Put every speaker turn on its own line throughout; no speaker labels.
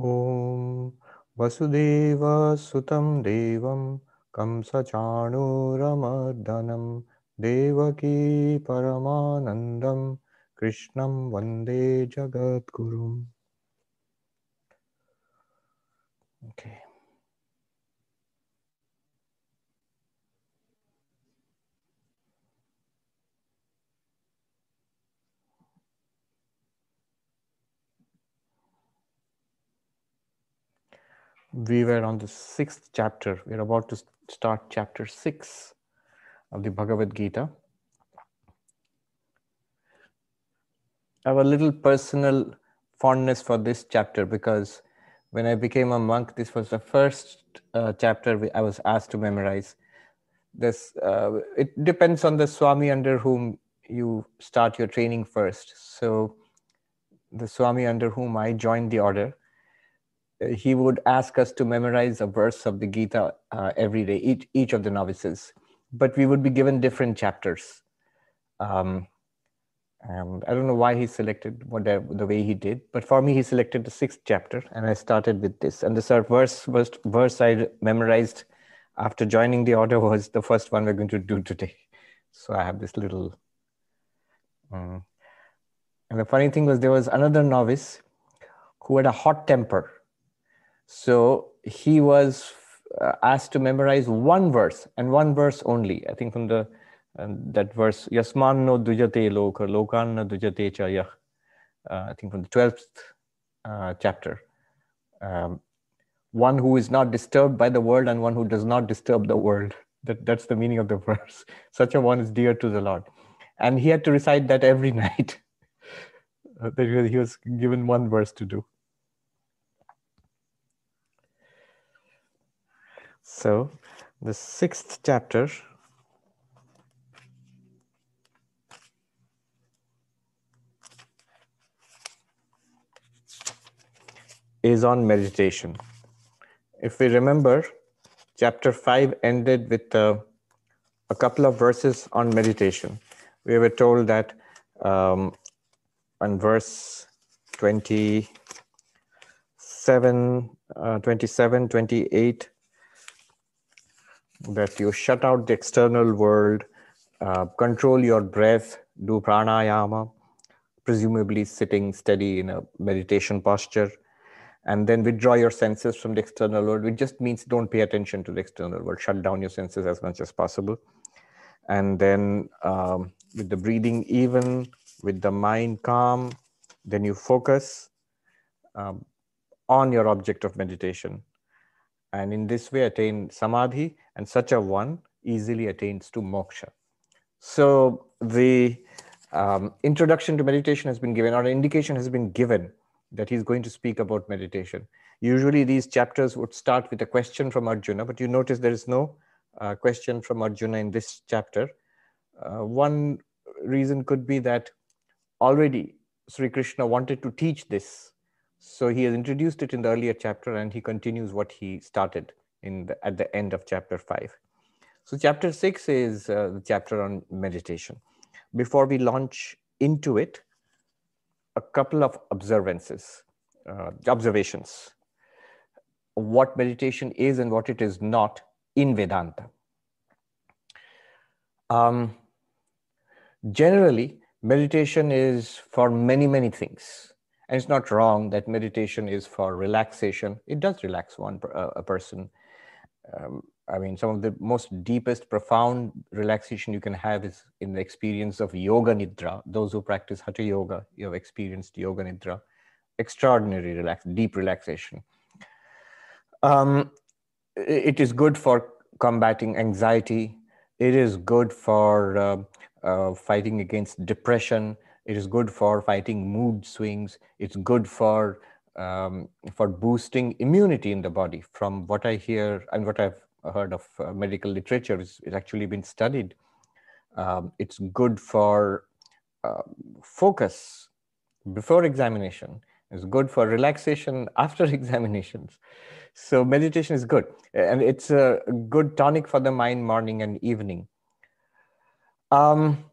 ॐ वसुदेवसुतं देवं कंसचाणूरमर्दनं देवकी परमानन्दं कृष्णं वन्दे जगद्गुरुम् Okay. We were on the sixth chapter. We're about to start chapter six of the Bhagavad Gita. I have a little personal fondness for this chapter because when I became a monk, this was the first uh, chapter I was asked to memorize. This uh, it depends on the Swami under whom you start your training first. So, the Swami under whom I joined the order, he would ask us to memorize a verse of the Gita uh, every day, each, each of the novices. But we would be given different chapters. Um, I don't know why he selected whatever, the way he did, but for me, he selected the sixth chapter, and I started with this. And this verse was verse I memorized after joining the order was the first one we're going to do today. So I have this little. Um, and the funny thing was, there was another novice who had a hot temper so he was uh, asked to memorize one verse and one verse only. I think from the um, that verse, Yasman no dujate loka, lokan dujate chaya. Uh, I think from the 12th uh, chapter. Um, one who is not disturbed by the world and one who does not disturb the world. That, that's the meaning of the verse. Such a one is dear to the Lord. And he had to recite that every night. that he was given one verse to do. So, the sixth chapter is on meditation. If we remember, chapter 5 ended with uh, a couple of verses on meditation. We were told that um, on verse 27, uh, 27, 28, that you shut out the external world, uh, control your breath, do pranayama, presumably sitting steady in a meditation posture, and then withdraw your senses from the external world, which just means don't pay attention to the external world, shut down your senses as much as possible. And then um, with the breathing even, with the mind calm, then you focus um, on your object of meditation and in this way attain samadhi and such a one easily attains to moksha. So the um, introduction to meditation has been given or an indication has been given that he's going to speak about meditation. Usually these chapters would start with a question from arjuna but you notice there is no uh, question from arjuna in this chapter. Uh, one reason could be that already sri krishna wanted to teach this so he has introduced it in the earlier chapter and he continues what he started in the, at the end of chapter 5. So chapter 6 is uh, the chapter on meditation. Before we launch into it, a couple of observances, uh, observations. What meditation is and what it is not in Vedanta. Um, generally, meditation is for many, many things and it's not wrong that meditation is for relaxation. It does relax one uh, a person. Um, i mean some of the most deepest profound relaxation you can have is in the experience of yoga nidra. Those who practice hatha yoga you have experienced yoga nidra. Extraordinary relax deep relaxation. Um, it is good for combating anxiety. It is good for uh, uh, fighting against depression it is good for fighting mood swings. It's good for um, for boosting immunity in the body. From what I hear and what I've heard of uh, medical literature, it's, it's, actually been studied. Um, it's good for uh, focus before examination. It's good for relaxation after examinations. So meditation is good, and it's a good tonic for the mind morning and evening. Um,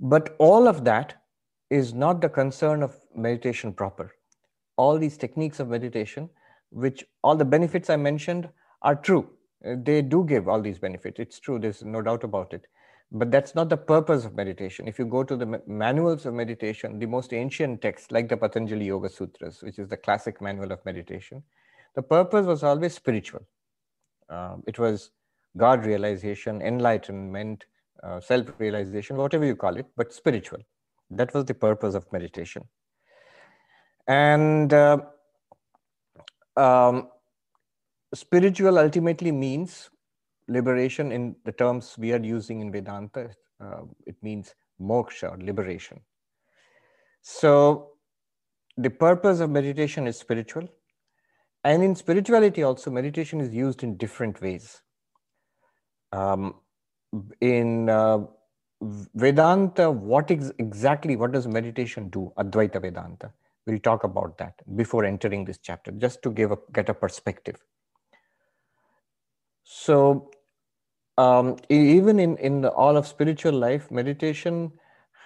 but all of that is not the concern of meditation proper. all these techniques of meditation, which all the benefits I mentioned are true. Uh, they do give all these benefits. It's true. There's no doubt about it. But that's not the purpose of meditation. If you go to the manuals of meditation, the most ancient texts, like the Patanjali Yoga Sutras, which is the classic manual of meditation, the purpose was always spiritual. Uh, it was God realization, enlightenment, uh, self realization, whatever you call it, but spiritual. That was the purpose of meditation. And uh, um, spiritual ultimately means liberation in the terms we are using in Vedanta. Uh, it means moksha, liberation. So, the purpose of meditation is spiritual. And in spirituality, also, meditation is used in different ways. Um, in uh, Vedanta, what ex- exactly what does meditation do? Advaita Vedanta. We'll talk about that before entering this chapter, just to give a get a perspective. So, um, even in in all of spiritual life, meditation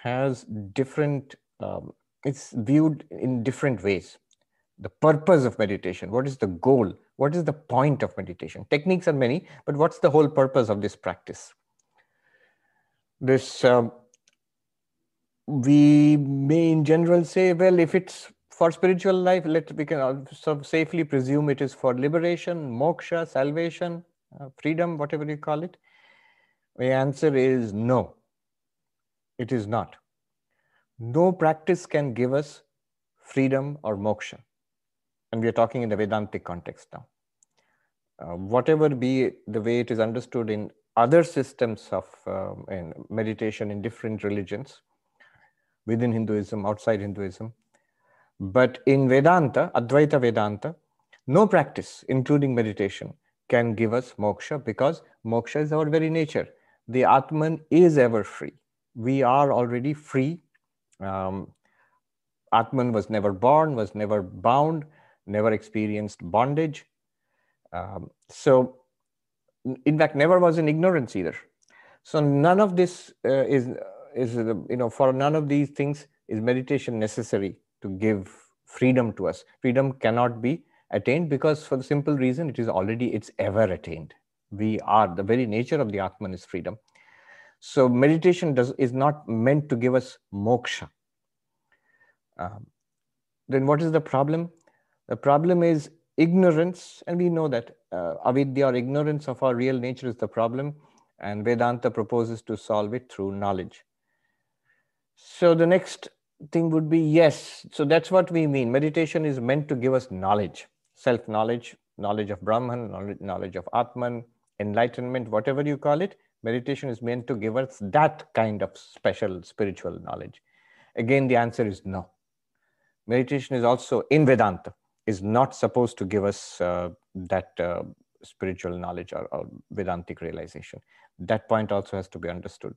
has different. Um, it's viewed in different ways. The purpose of meditation. What is the goal? What is the point of meditation? Techniques are many, but what's the whole purpose of this practice? This uh, we may in general say well if it's for spiritual life let we can of safely presume it is for liberation moksha salvation uh, freedom whatever you call it. The answer is no. It is not. No practice can give us freedom or moksha. And we are talking in the vedantic context now. Uh, whatever be the way it is understood in other systems of um, meditation in different religions within Hinduism, outside Hinduism. But in Vedanta, Advaita Vedanta, no practice, including meditation, can give us moksha because moksha is our very nature. The Atman is ever free. We are already free. Um, Atman was never born, was never bound, never experienced bondage. Um, so in fact never was in ignorance either. So none of this uh, is is you know for none of these things is meditation necessary to give freedom to us. Freedom cannot be attained because for the simple reason it is already it's ever attained. We are the very nature of the atman is freedom. So meditation does is not meant to give us moksha. Um, then what is the problem? The problem is ignorance, and we know that uh, avidya or ignorance of our real nature is the problem, and Vedanta proposes to solve it through knowledge. So the next thing would be yes. So that's what we mean. Meditation is meant to give us knowledge, self knowledge, knowledge of Brahman, knowledge, knowledge of Atman, enlightenment, whatever you call it. Meditation is meant to give us that kind of special spiritual knowledge. Again, the answer is no. Meditation is also in Vedanta is not supposed to give us uh, that uh, spiritual knowledge or, or, Vedantic realization. That point also has to be understood.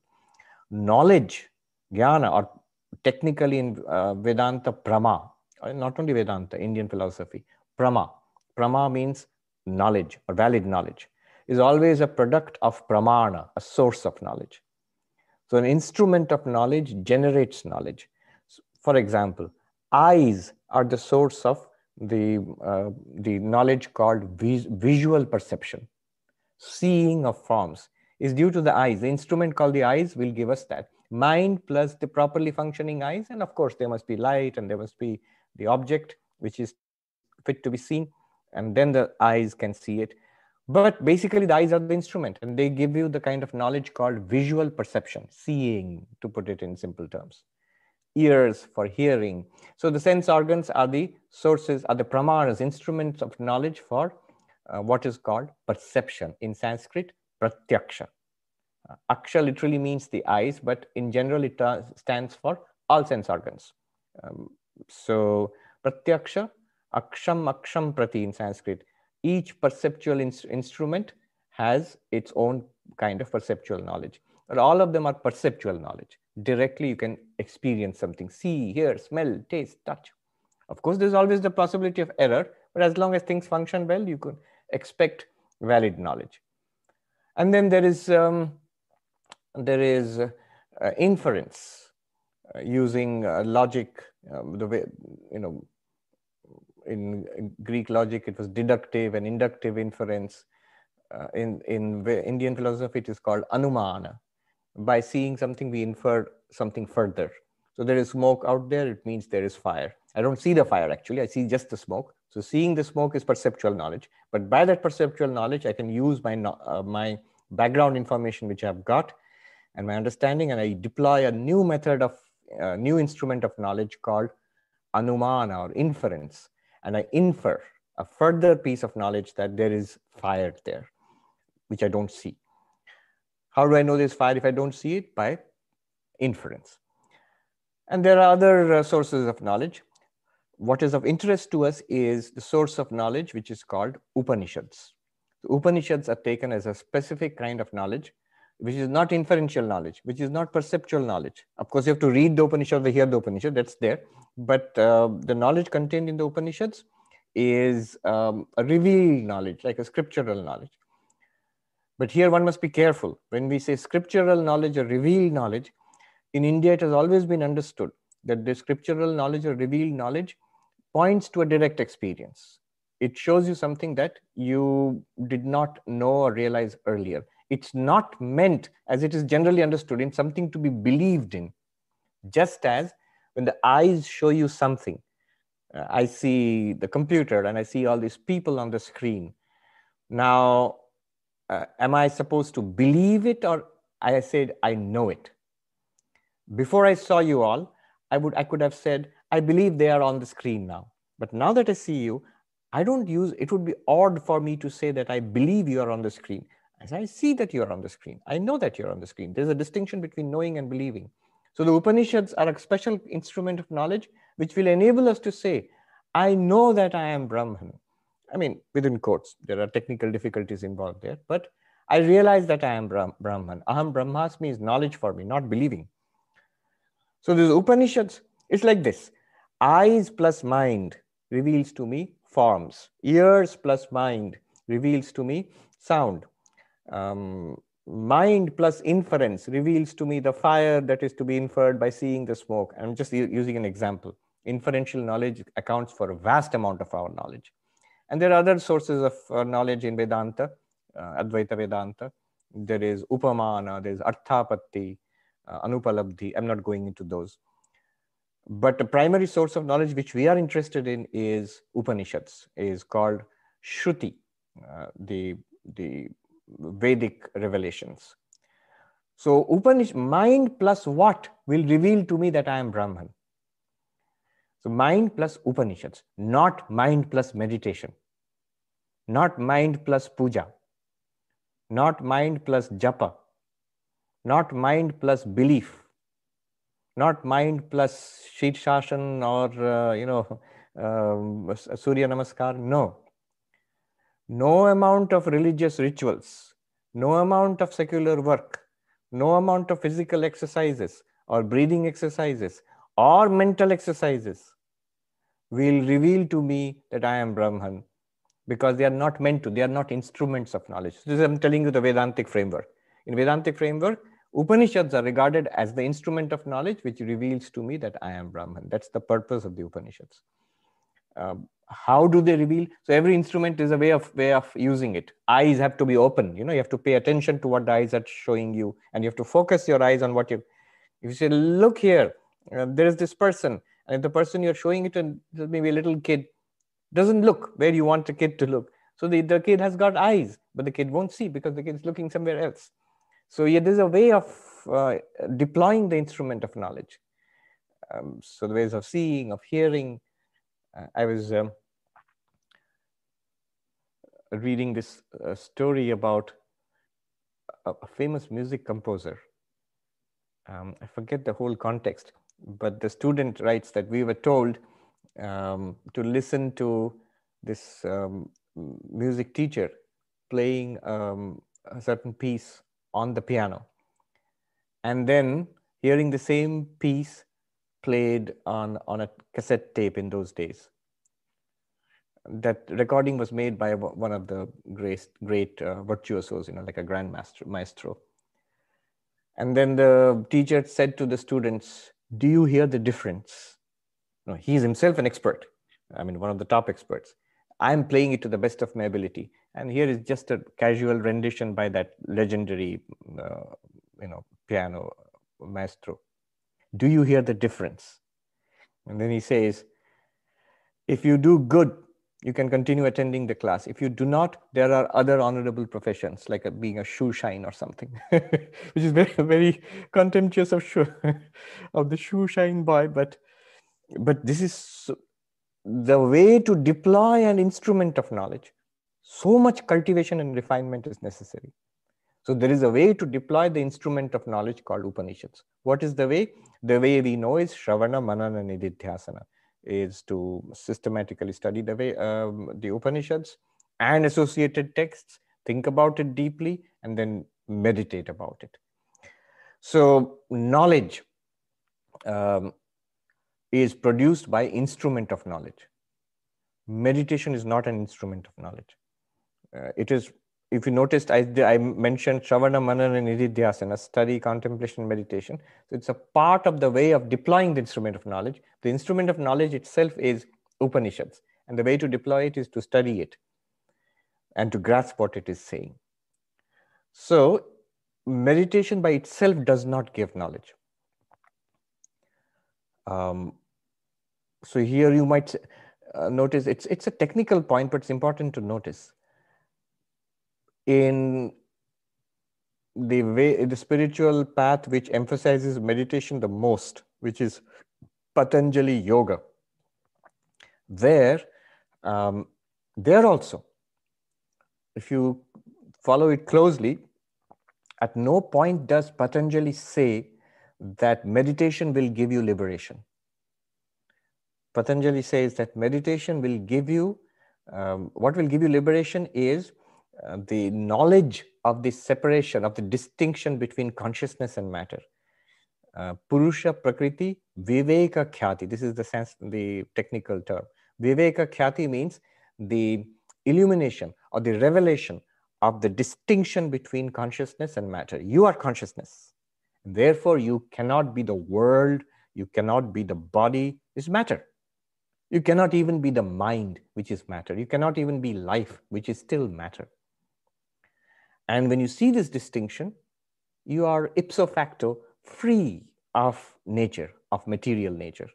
Knowledge, jnana, or technically in uh, Vedanta, prama, uh, not only Vedanta, Indian philosophy, prama. Prama means knowledge or valid knowledge, is always a product of pramana, a source of knowledge. So, an instrument of knowledge generates knowledge. For example, eyes are the source of the, uh, the knowledge called vis- visual perception, seeing of forms, is due to the eyes. The instrument called the eyes will give us that. Mind plus the properly functioning eyes, and of course, there must be light and there must be the object which is fit to be seen, and then the eyes can see it. But basically, the eyes are the instrument, and they give you the kind of knowledge called visual perception, seeing, to put it in simple terms ears for hearing. So the sense organs are the sources, are the pramanas, instruments of knowledge for uh, what is called perception. In Sanskrit, pratyaksha. Uh, aksha literally means the eyes, but in general it stands for all sense organs. Um, so pratyaksha, aksham, aksham prati in Sanskrit. Each perceptual in instrument has its own kind of perceptual knowledge. But all of them are perceptual knowledge directly you can experience something see hear smell taste touch of course there's always the possibility of error but as long as things function well you could expect valid knowledge and then there is um, there is uh, inference uh, using uh, logic um, the way you know in, in, Greek logic, it was deductive and inductive inference. Uh, in in Indian philosophy, it is called anumana. By seeing something, we infer something further. So there is smoke out there. It means there is fire. I don't see the fire actually. I see just the smoke. So seeing the smoke is perceptual knowledge. But by that perceptual knowledge, I can use my uh, my background information which I've got and my understanding, and I deploy a new method of uh, new instrument of knowledge called anumana or inference, and I infer a further piece of knowledge that there is fire there, which I don't see. How do I know there's fire if I don't see it? By inference. And there are other uh, sources of knowledge. What is of interest to us is the source of knowledge, which is called Upanishads. The Upanishads are taken as a specific kind of knowledge which is not inferential knowledge, which is not perceptual knowledge. Of course, you have to read the Upanishad or hear the Upanishad, that's there. But uh, the knowledge contained in the Upanishads is um, a revealed knowledge, like a scriptural knowledge. But here one must be careful. When we say scriptural knowledge or revealed knowledge, in India it has always been understood that the scriptural knowledge or revealed knowledge points to a direct experience. It shows you something that you did not know or realize earlier it's not meant as it is generally understood in something to be believed in just as when the eyes show you something uh, i see the computer and i see all these people on the screen now uh, am i supposed to believe it or i said i know it before i saw you all i would i could have said i believe they are on the screen now but now that i see you i don't use it would be odd for me to say that i believe you are on the screen as I see that you're on the screen, I know that you're on the screen. There's a distinction between knowing and believing. So the Upanishads are a special instrument of knowledge which will enable us to say, I know that I am Brahman. I mean, within quotes, there are technical difficulties involved there, but I realize that I am Brahman. Aham Brahmasmi is knowledge for me, not believing. So these Upanishads, it's like this eyes plus mind reveals to me forms, ears plus mind reveals to me sound, um, mind plus inference reveals to me the fire that is to be inferred by seeing the smoke. I'm just using an example. Inferential knowledge accounts for a vast amount of our knowledge. And there are other sources of uh, knowledge in Vedanta, uh, Advaita Vedanta. There is Upamana, there's Arthapatti, uh, Anupalabdhi. I'm not going into those. But the primary source of knowledge which we are interested in is Upanishads, is called Shruti, uh, the, the Vedic revelations. So Upanish mind plus what will reveal to me that I am Brahman. So mind plus Upanishads, not mind plus meditation, not mind plus puja, not mind plus japa, not mind plus belief, not mind plus Shirshashan or, uh, you know, uh, Surya Namaskar. No, no amount of religious rituals, no amount of secular work, no amount of physical exercises or breathing exercises or mental exercises will reveal to me that I am Brahman because they are not meant to, they are not instruments of knowledge. This is I'm telling you the Vedantic framework. In Vedantic framework, Upanishads are regarded as the instrument of knowledge which reveals to me that I am Brahman. That's the purpose of the Upanishads. Um, how do they reveal so every instrument is a way of way of using it eyes have to be open you know you have to pay attention to what the eyes are showing you and you have to focus your eyes on what you if you say look here uh, there is this person and the person you're showing it and maybe a little kid doesn't look where you want the kid to look. So the, the kid has got eyes but the kid won't see because the kid is looking somewhere else. So yeah there's a way of uh, deploying the instrument of knowledge. Um, so the ways of seeing of hearing. I was um, reading this uh, story about a, a, famous music composer. Um, I forget the whole context, but the student writes that we were told um, to listen to this um, music teacher playing um, a certain piece on the piano. And then hearing the same piece played on, on a cassette tape in those days. That recording was made by one of the great, great uh, virtuosos, you know, like a grandmaster maestro. And then the teacher said to the students, Do you hear the difference? No, he is himself an expert. I mean, one of the top experts. I'm playing it to the best of my ability. And here is just a casual rendition by that legendary, uh, you know, piano maestro. Do you hear the difference? And then he says, if you do good, you can continue attending the class. If you do not, there are other honorable professions, like a, being a shoe shine or something, which is very, very contemptuous of shoe, of the shoe shine boy. But, but this is the way to deploy an instrument of knowledge. So much cultivation and refinement is necessary. So there is a way to deploy the instrument of knowledge called Upanishads. What is the way? The way we know is Shravana, Manana, Nididhyasana is to systematically study the way um, the Upanishads and associated texts, think about it deeply, and then meditate about it. So knowledge um, is produced by instrument of knowledge. Meditation is not an instrument of knowledge. Uh, it is, if you noticed, I, I mentioned Shravana, Manana, and Nididhyasana, study, contemplation, meditation. So it's a part of the way of deploying the instrument of knowledge. The instrument of knowledge itself is Upanishads. And the way to deploy it is to study it and to grasp what it is saying. So, meditation by itself does not give knowledge. Um, so here you might uh, notice it's it's a technical point, but it's important to notice. In the way the spiritual path which emphasizes meditation the most, which is Patanjali Yoga, there, um, there also, if you follow it closely, at no point does Patanjali say that meditation will give you liberation. Patanjali says that meditation will give you, um, what will give you liberation is uh, the knowledge of the separation, of the distinction between consciousness and matter. Uh, Purusha Prakriti Viveka Khyati. This is the sense, the technical term. Viveka Khyati means the illumination or the revelation of the distinction between consciousness and matter. You are consciousness. Therefore, you cannot be the world, you cannot be the body, it's matter. You cannot even be the mind, which is matter. You cannot even be life, which is still matter. And when you see this distinction, you are ipso facto free of nature, of material nature.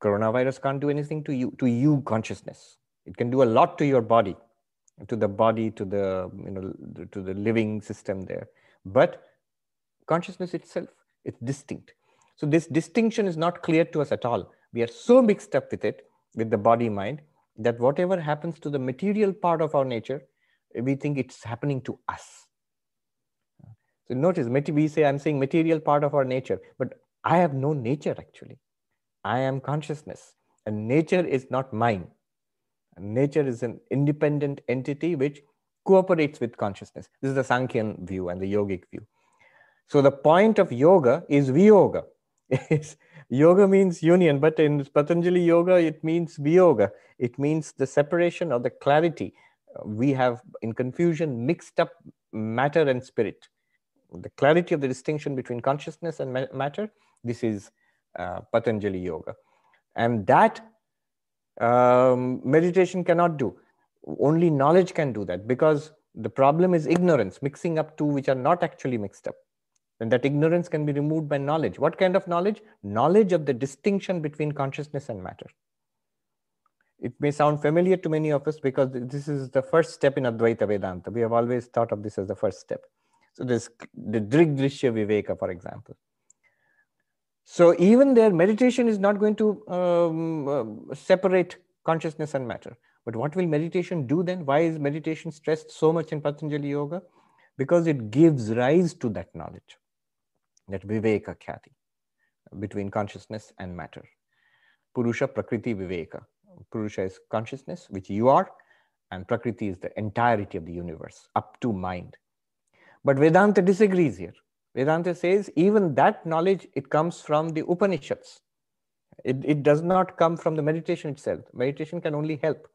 Coronavirus can't do anything to you, to you consciousness. It can do a lot to your body, to the body, to the you know, to the living system there. But consciousness itself, it's distinct. So this distinction is not clear to us at all. We are so mixed up with it, with the body mind, that whatever happens to the material part of our nature, we think it's happening to us. So notice, we say I'm saying material part of our nature, but I have no nature actually. I am consciousness, and nature is not mine. Nature is an independent entity which cooperates with consciousness. This is the Sankhyan view and the yogic view. So the point of yoga is viyoga. yoga means union, but in Patanjali yoga, it means viyoga. It means the separation or the clarity we have in confusion mixed up matter and spirit. The clarity of the distinction between consciousness and matter this is uh, patanjali yoga. And that um, meditation cannot do. Only knowledge can do that because the problem is ignorance mixing up two which are not actually mixed up. And that ignorance can be removed by knowledge. What kind of knowledge? Knowledge of the distinction between consciousness and matter it may sound familiar to many of us because this is the first step in Advaita Vedanta. We have always thought of this as the first step. So this the Drigdrishya Viveka, for example. So even there, meditation is not going to um, uh, separate consciousness and matter. But what will meditation do then? Why is meditation stressed so much in Patanjali Yoga? Because it gives rise to that knowledge, that Viveka Khyati, between consciousness and matter. Purusha Prakriti Viveka. Purusha is consciousness, which you are, and Prakriti is the entirety of the universe, up to mind. But Vedanta disagrees here. Vedanta says even that knowledge, it comes from the Upanishads. It, it does not come from the meditation itself. Meditation can only help.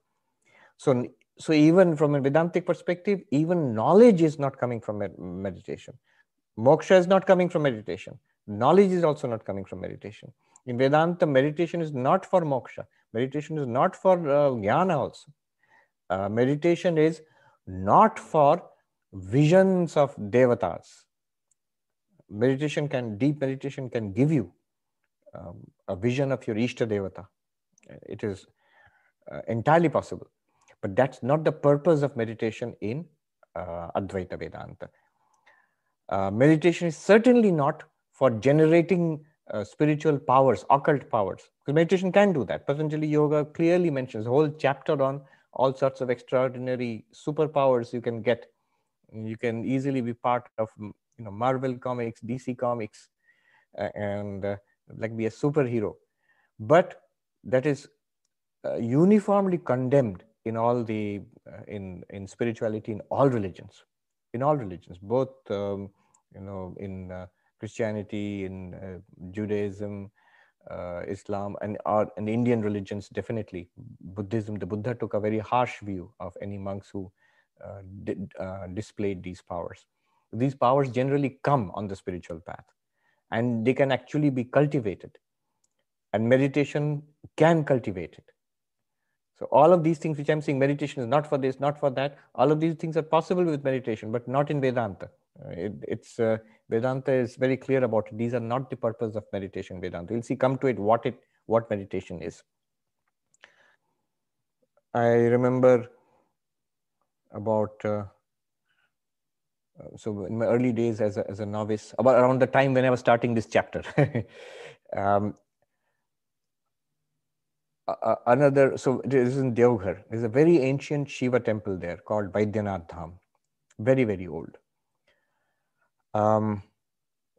So, so even from a Vedantic perspective, even knowledge is not coming from meditation. Moksha is not coming from meditation. Knowledge is also not coming from meditation. In Vedanta, meditation is not for moksha. Meditation is not for uh, jnana also. Uh, meditation is not for visions of devatas. Meditation can, deep meditation can give you um, a vision of your Ishta Devata. It is uh, entirely possible. But that's not the purpose of meditation in uh, Advaita Vedanta. Uh, meditation is certainly not for generating uh, spiritual powers, occult powers. Meditation can do that. Patanjali Yoga clearly mentions a whole chapter on all sorts of extraordinary superpowers you can get. You can easily be part of you know Marvel comics, DC comics, uh, and uh, like be a superhero. But that is uh, uniformly condemned in all the uh, in in spirituality in all religions in all religions both um, you know in uh, christianity in uh, judaism uh, islam and or in indian religions definitely buddhism the buddha took a very harsh view of any monks who uh, did, displayed these powers these powers generally come on the spiritual path and they can actually be cultivated and meditation can cultivate it so all of these things which I'm saying, meditation is not for this, not for that. All of these things are possible with meditation, but not in Vedanta. Uh, it, it's uh, Vedanta is very clear about it. These are not the purpose of meditation. Vedanta. We'll see. Come to it. What it what meditation is. I remember about uh, so in my early days as a, as a novice, about around the time when I was starting this chapter. um, uh, another, so this is in Deoghar. There's a very ancient Shiva temple there called Baidyanath Dham. Very, very old. Um,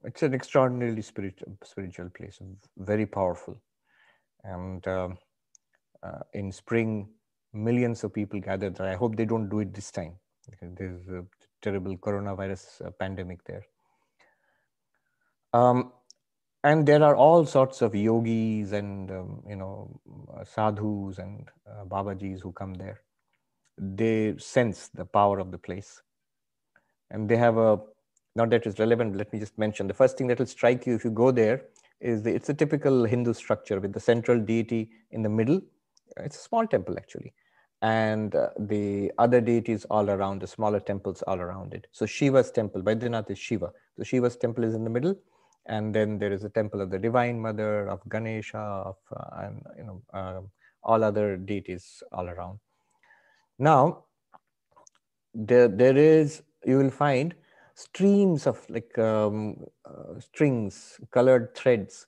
it's an extraordinarily spiritual, spiritual place, very powerful. And um, uh, in spring, millions of people gather there. I hope they don't do it this time there's a terrible coronavirus uh, pandemic there. Um, and there are all sorts of yogis and um, you know sadhus and uh, babajis who come there they sense the power of the place and they have a not that it's relevant let me just mention. The first thing that will strike you if you go there is the, it's a typical hindu structure with the central deity in the middle. It's a small temple actually. And uh, the other deities all around the smaller temples all around it. So shiva's temple Baidyanath is shiva. So shiva's temple is in the middle. And then there is a temple of the divine mother of ganesha of uh, and you know uh, all other deities all around. Now there there is you will find streams of like um, uh, strings colored threads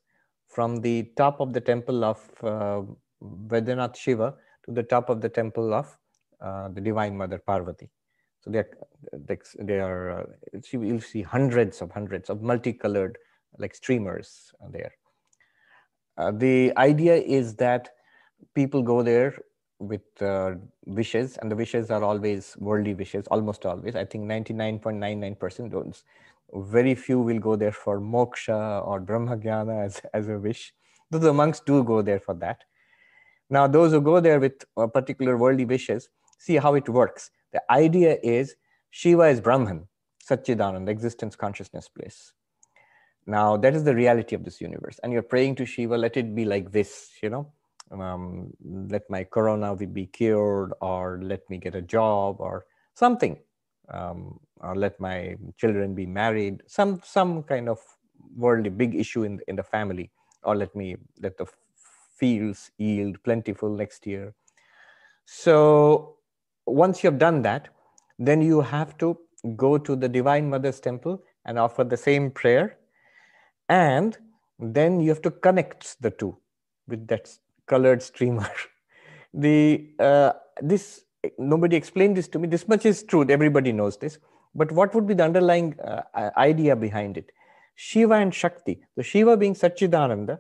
from the top of the temple of uh, Baidyanath Shiva to the top of the temple of uh, the Divine Mother Parvati. So they are, they are uh, you'll see hundreds of hundreds of multicolored like streamers there. Uh, the idea is that people go there with uh, wishes, and the wishes are always worldly wishes, almost always. I think 99.99% don't. Very few will go there for moksha or brahmagyana as, as a wish. Though the monks do go there for that. Now, those who go there with particular worldly wishes, see how it works. The idea is Shiva is Brahman, Satchidanand, existence consciousness place. Now, that is the reality of this universe. And you're praying to Shiva, let it be like this, you know, um, let my corona be cured, or let me get a job, or something, um, or let my children be married, some, some kind of worldly big issue in, in the family, or let me let the fields yield plentiful next year. So, once you have done that, then you have to go to the Divine Mother's temple and offer the same prayer. And then you have to connect the two with that colored streamer. The uh, this nobody explained this to me. This much is true. Everybody knows this. But what would be the underlying uh, idea behind it? Shiva and shakti. So shiva being satchidananda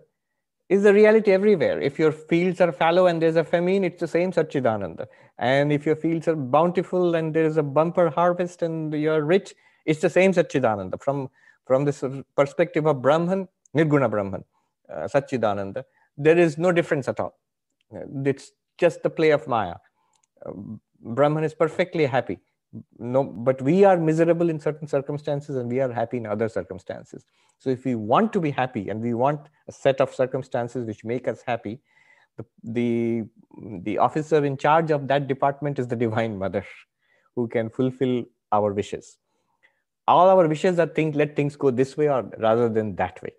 is the reality everywhere. If your fields are fallow and there's a famine it's the same satchidananda. And if your fields are bountiful and there's a bumper harvest and you're rich it's the same satchidananda. From from this perspective of Brahman, Nirguna Brahman, uh, Satchidananda, there is no difference at all. It's just the play of Maya. Uh, Brahman is perfectly happy. No, but we are miserable in certain circumstances and we are happy in other circumstances. So if we want to be happy and we want a set of circumstances which make us happy, the, the, the officer in charge of that department is the Divine Mother who can fulfill our wishes. All our wishes are think, let things go this way or rather than that way.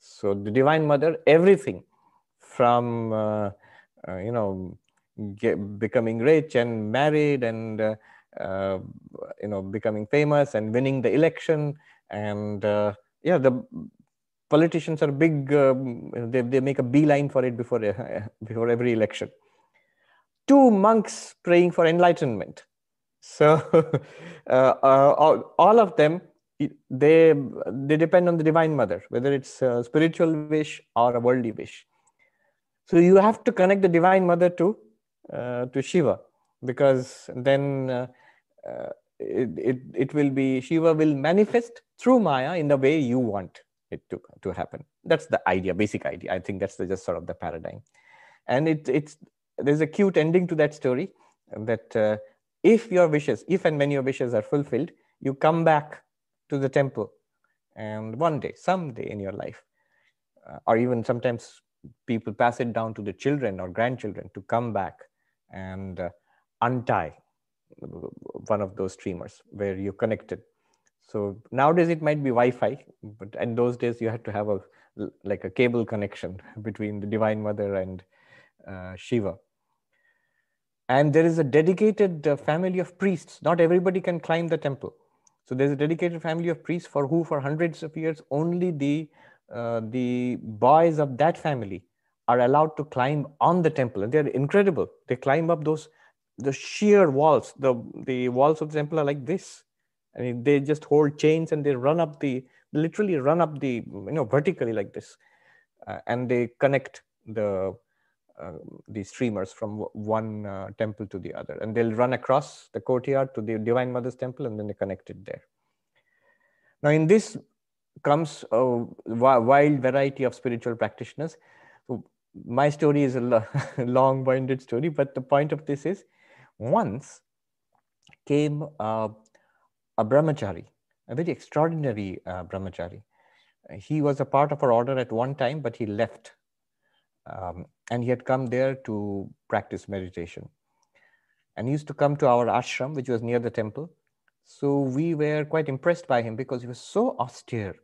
So the Divine Mother, everything from, uh, uh, you know, get, becoming rich and married and, uh, uh you know, becoming famous and winning the election. And, uh, yeah, the politicians are big um, they, they make a beeline for it before uh, before every election. Two monks praying for enlightenment. So all, all, of them they they depend on the divine mother whether it's a spiritual wish or a worldly wish so you have to connect the divine mother to uh, to shiva because then uh, uh, it, it, it will be shiva will manifest through maya in the way you want it to, to happen. That's the idea, basic idea. I think that's the, just sort of the paradigm. And it, it's there's a cute ending to that story that uh, if your wishes, if and when your wishes are fulfilled, you come back to the temple, and one day, someday in your life, uh, or even sometimes people pass it down to the children or grandchildren to come back and uh, untie one of those streamers where you're connected so nowadays it might be Wi-Fi, but in those days you had to have a like a cable connection between the Divine Mother and uh, Shiva. And there is a dedicated uh, family of priests. Not everybody can climb the temple. So there's a dedicated family of priests for who, for hundreds of years, only the uh, the boys of that family are allowed to climb on the temple, and they're incredible. They climb up those the sheer walls. The the walls of the temple are like this I mean, they just hold chains and they run up the, literally run up the, you know, vertically like this, uh, and they connect the uh, the streamers from one uh, temple to the other, and they'll run across the courtyard to the Divine Mother's temple, and then they connect it there. Now, in this comes a wild variety of spiritual practitioners. My story is a long-winded story, but the point of this is, once came a brahmachari, a very extraordinary uh, brahmachari. He was a part of our order at one time, but he left. Um, and he had come there to practice meditation. And he used to come to our ashram, which was near the temple. So we were quite impressed by him because he was so austere.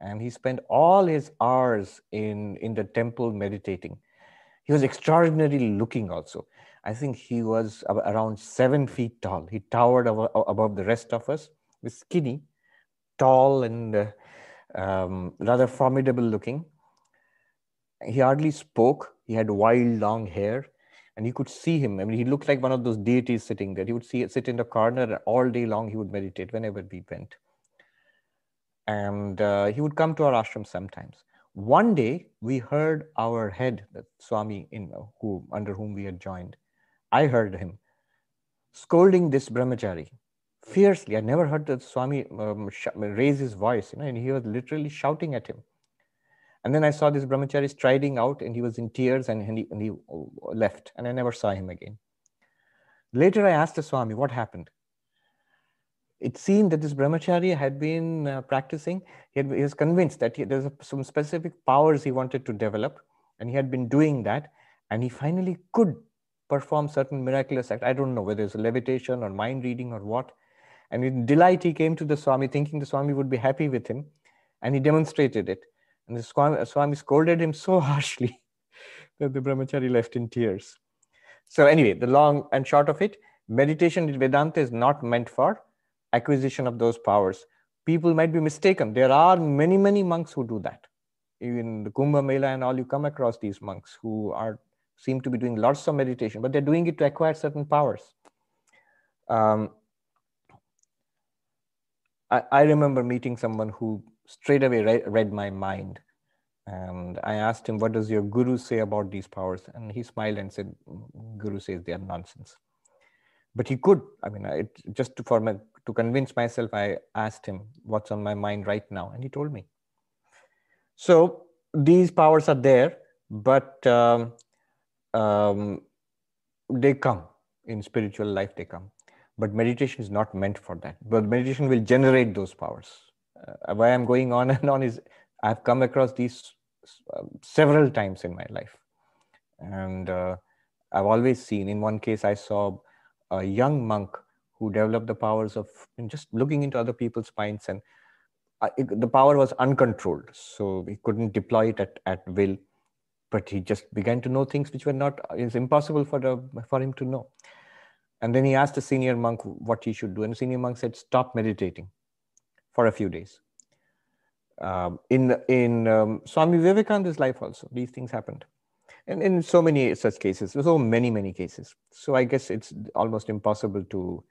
And he spent all his hours in, in the temple meditating. He was extraordinarily looking also. I think he was around seven feet tall. He towered above the rest of us he was skinny, tall, and uh, um, rather formidable looking. He hardly spoke. He had wild, long hair, and you could see him. I mean, he looked like one of those deities sitting there. He would see sit in the corner all day long. He would meditate whenever we went, and uh, he would come to our ashram sometimes. One day, we heard our head, the Swami, in who under whom we had joined. I heard him scolding this brahmachari fiercely. I never heard the Swami um, raise his voice, you know, and he was literally shouting at him. And then I saw this brahmachari striding out, and he was in tears, and, he, and he left, and I never saw him again. Later, I asked the Swami what happened. It seemed that this brahmachari had been uh, practicing. He, had, he, was convinced that he, there's some specific powers he wanted to develop, and he had been doing that, and he finally could perform certain miraculous acts. I don't know whether it's levitation or mind reading or what and in delight, he came to the Swami, thinking the Swami would be happy with him, and he demonstrated it. And the Swami, Swami scolded him so harshly that the brahmachari left in tears. So, anyway, the long and short of it meditation in Vedanta is not meant for acquisition of those powers. People might be mistaken. There are many, many monks who do that. Even the Kumbh Mela and all, you come across these monks who are seem to be doing lots of meditation, but they're doing it to acquire certain powers. Um, I, I remember meeting someone who straight away read, read my mind. And I asked him, What does your guru say about these powers? And he smiled and said, Guru says they are nonsense. But he could. I mean, just to, for my, to convince myself, I asked him, What's on my mind right now? And he told me. So these powers are there, but um, um, they come in spiritual life, they come but meditation is not meant for that but meditation will generate those powers why i'm going on and on is i've come across these uh, several times in my life. And uh, I've always seen, in one case, I saw a young monk who developed the powers of just looking into other people's minds and uh, it, the power was uncontrolled. So he couldn't deploy it at, at will but he just began to know things which were not it's impossible for the, for him to know. And then he asked the senior monk what he should do. And the senior monk said stop meditating for a few days. Um, in in um, swami vivekananda's life also these things happened. And in so many such cases so many many cases. So i guess it's almost impossible to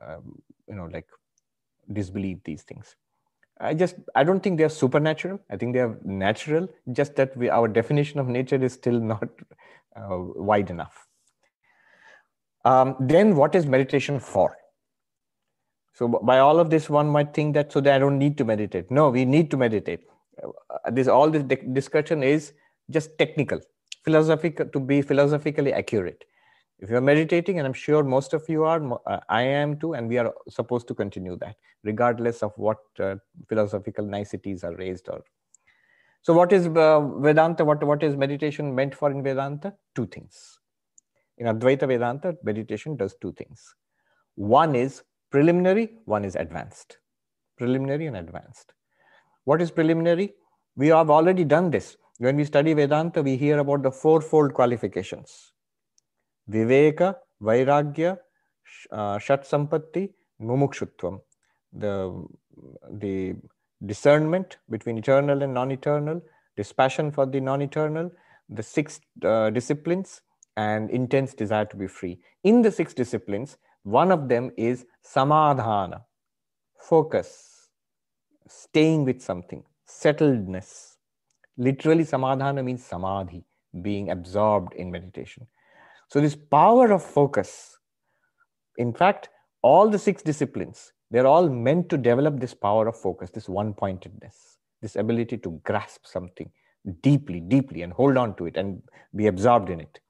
um, you know like disbelieve these things. I just i don't think they're supernatural. I think they're natural just that we, our definition of nature is still not uh, wide enough. Um, then what is meditation for so by all of this one might think that so that i don't need to meditate. No we need to meditate. Uh, this all this discussion is just technical philosophical to be philosophically accurate. If you're meditating and i'm sure most of you are uh, i am too and we are supposed to continue that regardless of what uh, philosophical niceties are raised or so what is uh, vedanta what what is meditation meant for in vedanta? Two things. In advaita vedanta meditation does two things. One is preliminary one is advanced. Preliminary and advanced. What is preliminary? We have already done this. When we study vedanta we hear about the fourfold qualifications. Viveka, vairagya, uh, shat sampatti, mumukshutvam. The, the discernment between eternal and non-eternal, dispassion for the non-eternal, the six uh, disciplines, and intense desire to be free. In the six disciplines, one of them is samadhana, focus, staying with something, settledness. Literally, samadhana means samadhi, being absorbed in meditation. So, this power of focus, in fact, all the six disciplines, they're all meant to develop this power of focus, this one pointedness, this ability to grasp something deeply, deeply, and hold on to it and be absorbed in it.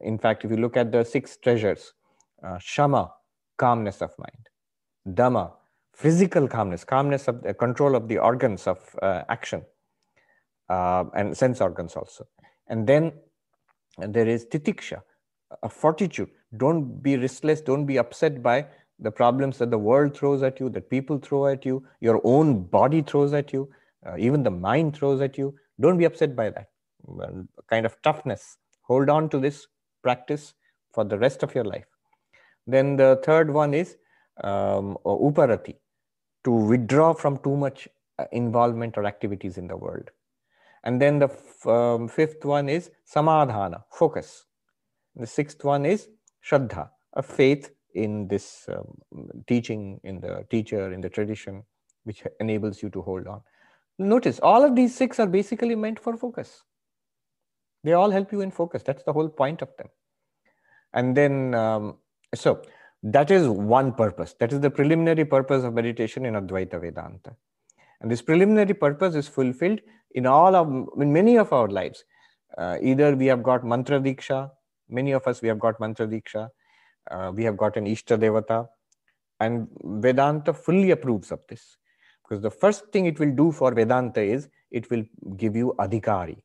In fact, if you look at the six treasures, uh, Shama, calmness of mind, Dama, physical calmness, calmness of the control of the organs of uh, action uh, and sense organs also. And then there is titiksha, a fortitude. Don't be restless, don't be upset by the problems that the world throws at you, that people throw at you, your own body throws at you, uh, even the mind throws at you. Don't be upset by that. Well, kind of toughness. Hold on to this practice for the rest of your life. Then the third one is um, uparati, to withdraw from too much uh, involvement or activities in the world. And then the um, fifth one is samadhana, focus. The sixth one is shraddha, a faith in this um, teaching, in the teacher, in the tradition, which enables you to hold on. Notice all of these six are basically meant for focus. They all help you in focus. That's the whole point of them. And then, um, so that is one purpose. That is the preliminary purpose of meditation in Advaita Vedanta. And this preliminary purpose is fulfilled in all of in many of our lives. Uh, either we have got mantra diksha, many of us we have got mantra diksha, uh, we have got an Ishta Devata, and Vedanta fully approves of this. Because the first thing it will do for Vedanta is it will give you adhikari.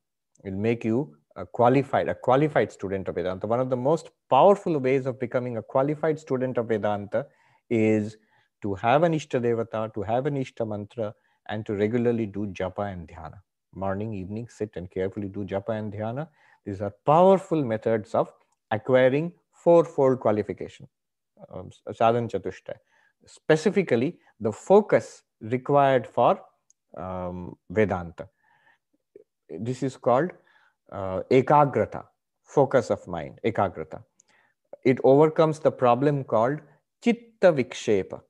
It will make you a qualified, a qualified student of Vedanta. One of the most powerful ways of becoming a qualified student of Vedanta is to have an Ishta Devata, to have an Ishta Mantra, and to regularly do japa and dhyana. Morning, evening, sit and carefully do japa and dhyana. These are powerful methods of acquiring fourfold qualification, um, sadhan. Specifically, the focus required for um, Vedanta. This is called uh, ekagrata, focus of mind, ekagrata. It overcomes the problem called chitta vikshepa,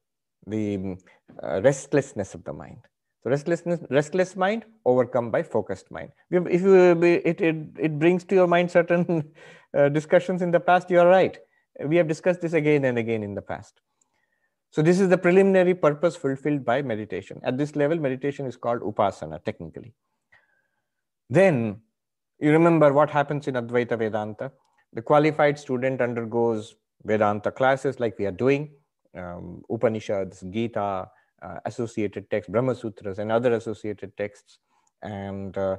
the uh, restlessness of the mind. So restlessness, restless mind overcome by focused mind. If you, it, it, it brings to your mind certain uh, discussions in the past, you are right. We have discussed this again and again in the past. So this is the preliminary purpose fulfilled by meditation. At this level, meditation is called upasana technically. Then you remember what happens in Advaita Vedanta. The qualified student undergoes Vedanta classes like we are doing, um, Upanishads, Gita, uh, associated texts, Brahma Sutras, and other associated texts. And uh,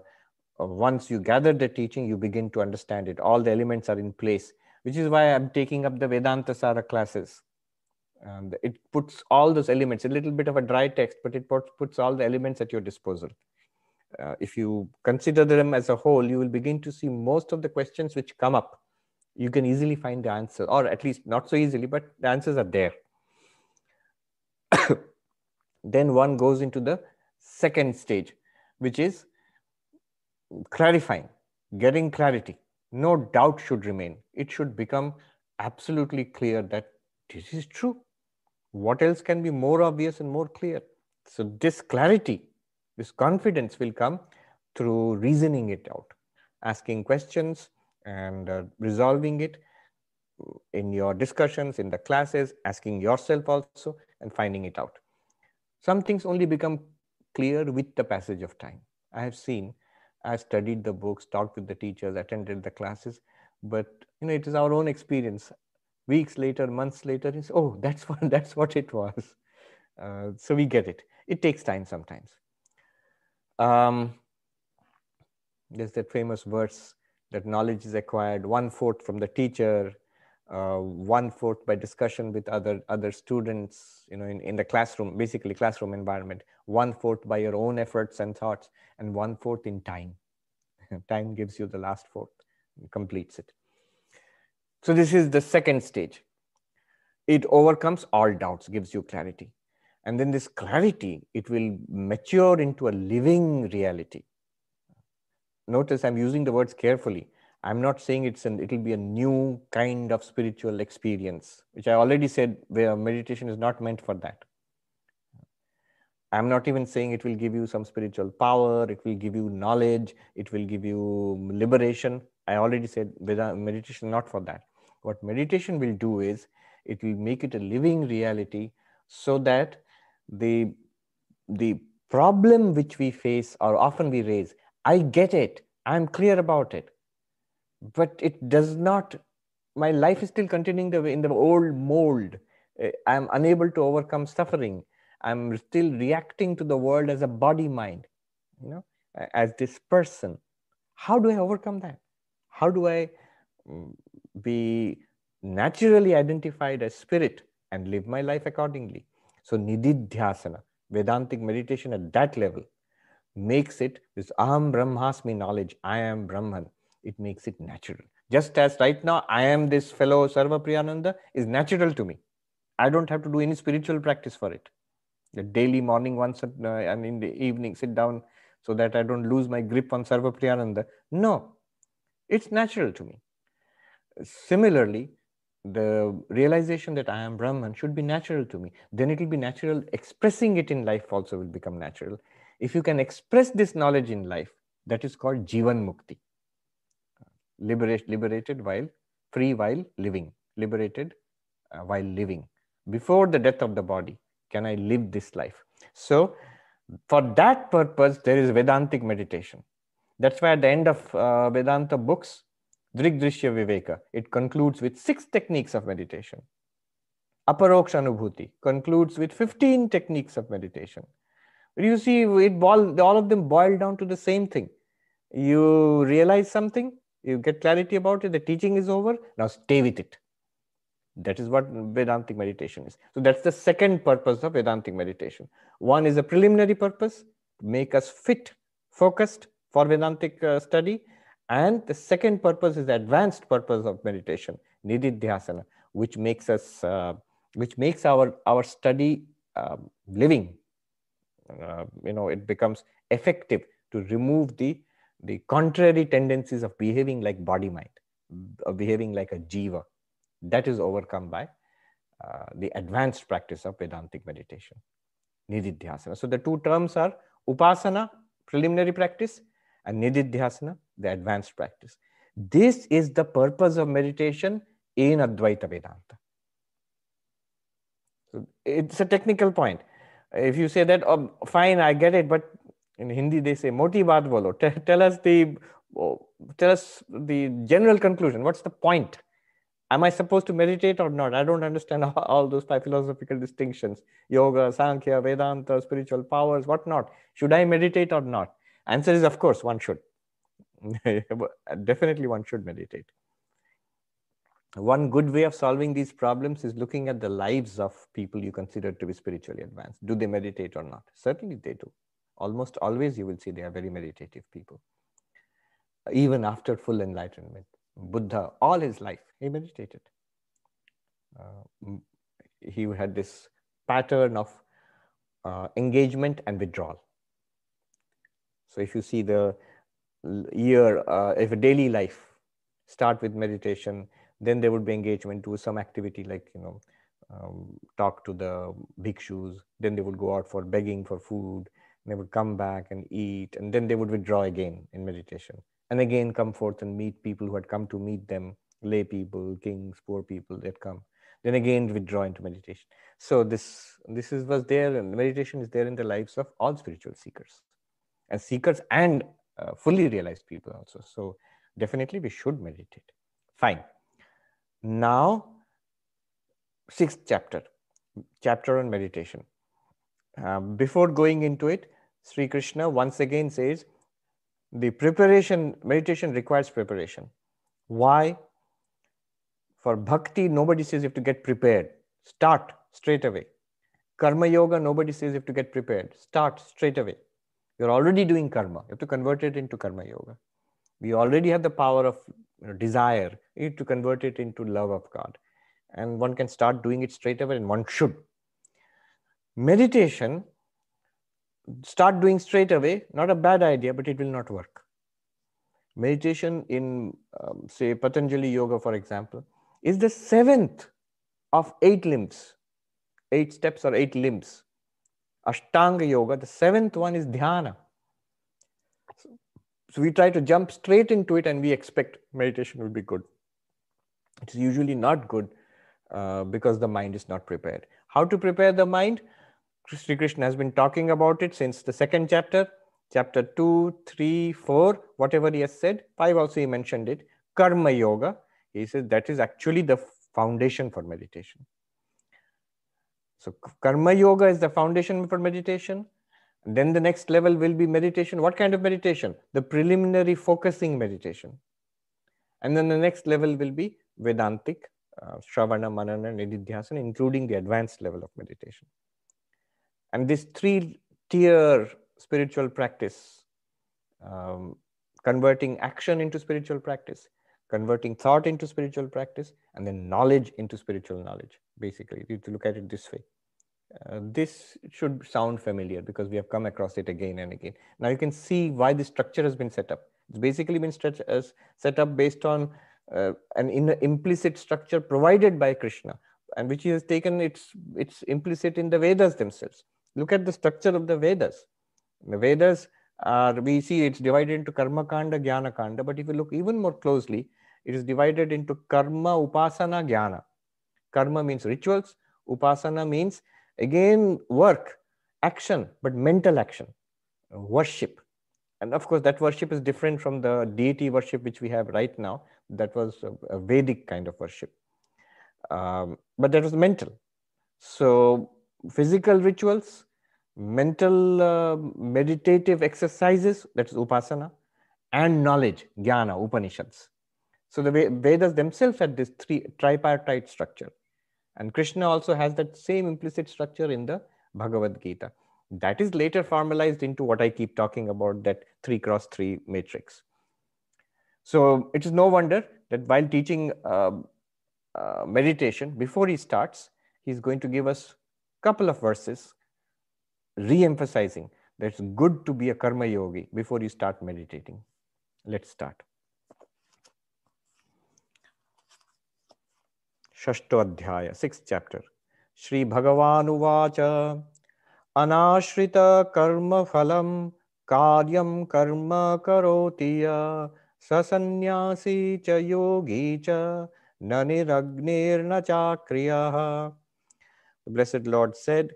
uh, once you gather the teaching, you begin to understand it. All the elements are in place, which is why I'm taking up the Vedanta Sara classes. And it puts all those elements, a little bit of a dry text, but it puts, puts all the elements at your disposal. Uh, if you consider them as a whole, you will begin to see most of the questions which come up. You can easily find the answer, or at least not so easily, but the answers are there. then one goes into the second stage, which is clarifying, getting clarity. No doubt should remain. It should become absolutely clear that this is true. What else can be more obvious and more clear? So, this clarity, this confidence will come through reasoning it out, asking questions and uh, resolving it in your discussions, in the classes, asking yourself also, and finding it out. Some things only become clear with the passage of time. I have seen I studied the books, talked with the teachers, attended the classes, but you know, it is our own experience. Weeks later, months later, it's oh, that's what that's what it was. Uh, so we get it. It takes time sometimes. Um, there's that famous verse that knowledge is acquired one fourth from the teacher, uh, one fourth by discussion with other other students you know in, in the classroom basically classroom environment one fourth by your own efforts and thoughts and one fourth in time. Time gives you the last fourth completes it. So this is the second stage. It overcomes all doubts gives you clarity and then this clarity it will mature into a living reality notice i'm using the words carefully I'm not saying it's an it'll be a new kind of spiritual experience, which I already said where meditation is not meant for that. I'm not even saying it will give you some spiritual power, it will give you knowledge, it will give you liberation. I already said uh, meditation not for that. What meditation will do is it will make it a living reality so that the the problem which we face or often we raise, I get it, I'm clear about it. But it does not my life is still continuing the, way in the old mold. Eh, i'm unable to overcome suffering. I'm still reacting to the world as a body mind you know as this person. How do i overcome that? How do i mm, be naturally identified as spirit and live my life accordingly so nididhyasana vedantic meditation at that level makes it this aham brahmasmi knowledge i am brahman it makes it natural. Just as right now I am this fellow Sarvapriyananda is natural to me. I don't have to do any spiritual practice for it. The daily morning once uh, and in the evening sit down so that I don't lose my grip on Sarvapriyananda. No, it's natural to me. Similarly, the realization that I am Brahman should be natural to me. Then it will be natural. Expressing it in life also will become natural. If you can express this knowledge in life, that is called Jivan Mukti liberate, liberated while free while living, liberated uh, while living. Before the death of the body, can I live this life? So, for that purpose, there is Vedantic meditation. That's why at the end of uh, Vedanta books, Drigdrishya Viveka, it concludes with six techniques of meditation. Aparoksha Anubhuti concludes with 15 techniques of meditation. You see, it boil, all of them boil down to the same thing. You realize something, you get clarity about it, the teaching is over, now stay with it. That is what Vedantic meditation is. So that's the second purpose of Vedantic meditation. One is a preliminary purpose, to make us fit, focused for Vedantic uh, study. And the second purpose is the advanced purpose of meditation, Nididhyasana, which makes us, uh, which makes our, our study uh, living. Uh, you know, it becomes effective to remove the the contrary tendencies of behaving like body mind, of behaving like a jiva, that is overcome by uh, the advanced practice of Vedantic meditation, Nididhyasana. So the two terms are Upasana, preliminary practice, and Nididhyasana, the advanced practice. This is the purpose of meditation in Advaita Vedanta. So it's a technical point. If you say that, oh, fine, I get it, but in Hindi they say moti baat bolo. Tell us the oh, tell us the general conclusion. What's the point? Am I supposed to meditate or not? I don't understand all those five philosophical distinctions: yoga, sankhya, Vedanta, spiritual powers, what not. Should I meditate or not? Answer is of course one should. Definitely, one should meditate. One good way of solving these problems is looking at the lives of people you consider to be spiritually advanced. Do they meditate or not? Certainly, they do. Almost always, you will see they are very meditative people. Even after full enlightenment, Buddha, all his life, he meditated. Uh, he had this pattern of uh, engagement and withdrawal. So if you see the year, uh, if a daily life start with meditation, then there would be engagement, do some activity like, you know, um, talk to the bhikshus, then they would go out for begging for food, they would come back and eat, and then they would withdraw again in meditation. And again come forth and meet people who had come to meet them, lay people, kings, poor people that come. Then again withdraw into meditation. So this this is was there, and meditation is there in the lives of all spiritual seekers, and seekers and uh, fully realized people also. So definitely we should meditate. Fine. Now, sixth chapter, chapter on meditation. Uh, before going into it, Sri Krishna once again says the preparation, meditation requires preparation. Why? For bhakti, nobody says you have to get prepared. Start straight away. Karma yoga, nobody says you have to get prepared. Start straight away. You're already doing karma. You have to convert it into karma yoga. We already have the power of you know, desire. You need to convert it into love of God. And one can start doing it straight away, and one should. Meditation, start doing straight away, not a bad idea, but it will not work. Meditation in, um, say, Patanjali Yoga, for example, is the seventh of eight limbs, eight steps or eight limbs. Ashtanga Yoga, the seventh one is Dhyana. So, we try to jump straight into it and we expect meditation will be good. It's usually not good uh, because the mind is not prepared. How to prepare the mind? Sri Krishna has been talking about it since the second chapter, chapter 2, 3, 4, whatever he has said. 5 also he mentioned it. Karma Yoga. He says that is actually the foundation for meditation. So karma yoga is the foundation for meditation. Then the next level will be meditation. What kind of meditation? The preliminary focusing meditation. And then the next level will be Vedantic, uh, Shravana, Manana, Nididhyasana, including the advanced level of meditation. And this three tier spiritual practice, um, converting action into spiritual practice, converting thought into spiritual practice, and then knowledge into spiritual knowledge basically you to look at it this way. Uh, this should sound familiar because we have come across it again and again. Now you can see why the structure has been set up. It's basically been as set up based on uh, an implicit structure provided by krishna and which he has taken it's it's implicit in the vedas themselves. Look at the structure of the vedas. The vedas are we see it's divided into karma kanda jnana kanda but if you look even more closely it is divided into karma upasana jnana Karma means rituals. Upasana means again work, action, but mental action, worship. And of course, that worship is different from the deity worship which we have right now. That was a, Vedic kind of worship. Um, but that was mental. So, physical rituals, mental uh, meditative exercises, that's upasana, and knowledge, jnana, Upanishads. So the Vedas themselves had this three tripartite structure. And Krishna also has that same implicit structure in the Bhagavad Gita. That is later formalized into what I keep talking about that three cross three matrix. So it is no wonder that while teaching uh, uh, meditation, before he starts, he's going to give us a couple of verses re-emphasizing that it's good to be a karma yogi before you start meditating. Let's start. षष्ठोऽध्याय six chapter श्री भगवानुवाच अनाश्रितकर्मफलं कार्यं कर्म करोति स सन्न्यासी च योगी च न निरग्निर्न चाक्रियः Blessed Lord said,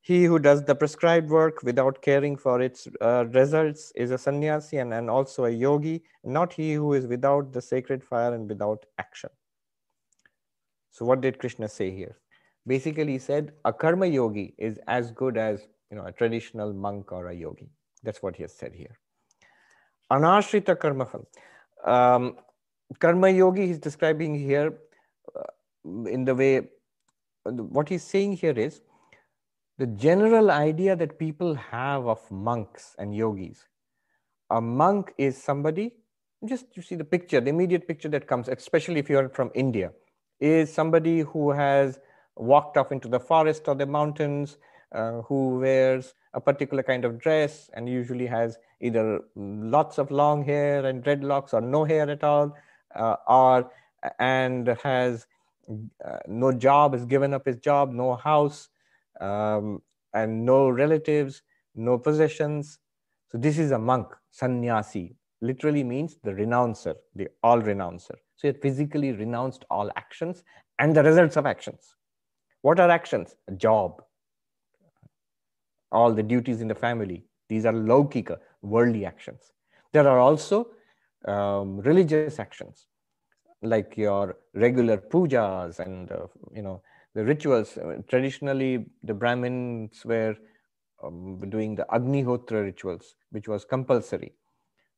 He who does the prescribed work without caring for its uh, results is a sannyasi and, and also a yogi, not he who is without the sacred fire and without action. So what did Krishna say here? Basically, he said a karma yogi is as good as you know a traditional monk or a yogi. That's what he has said here. Anashrita karma phal. Um, karma yogi he's describing here uh, in the way, what he's saying here is the general idea that people have of monks and yogis. A monk is somebody, just you see the picture, the immediate picture that comes, especially if you're from India, is somebody who has walked off into the forest or the mountains, uh, who wears a particular kind of dress and usually has either lots of long hair and dreadlocks or no hair at all, uh, or and has uh, no job, has given up his job, no house, um, and no relatives, no possessions. So this is a monk, sannyasi, literally means the renouncer, the all renouncer. So he physically renounced all actions and the results of actions. What are actions? A job, all the duties in the family. These are laukika, worldly actions. There are also um, religious actions, like your regular pujas and uh, you know the rituals. Traditionally, the Brahmins were um, doing the Agnihotra rituals, which was compulsory.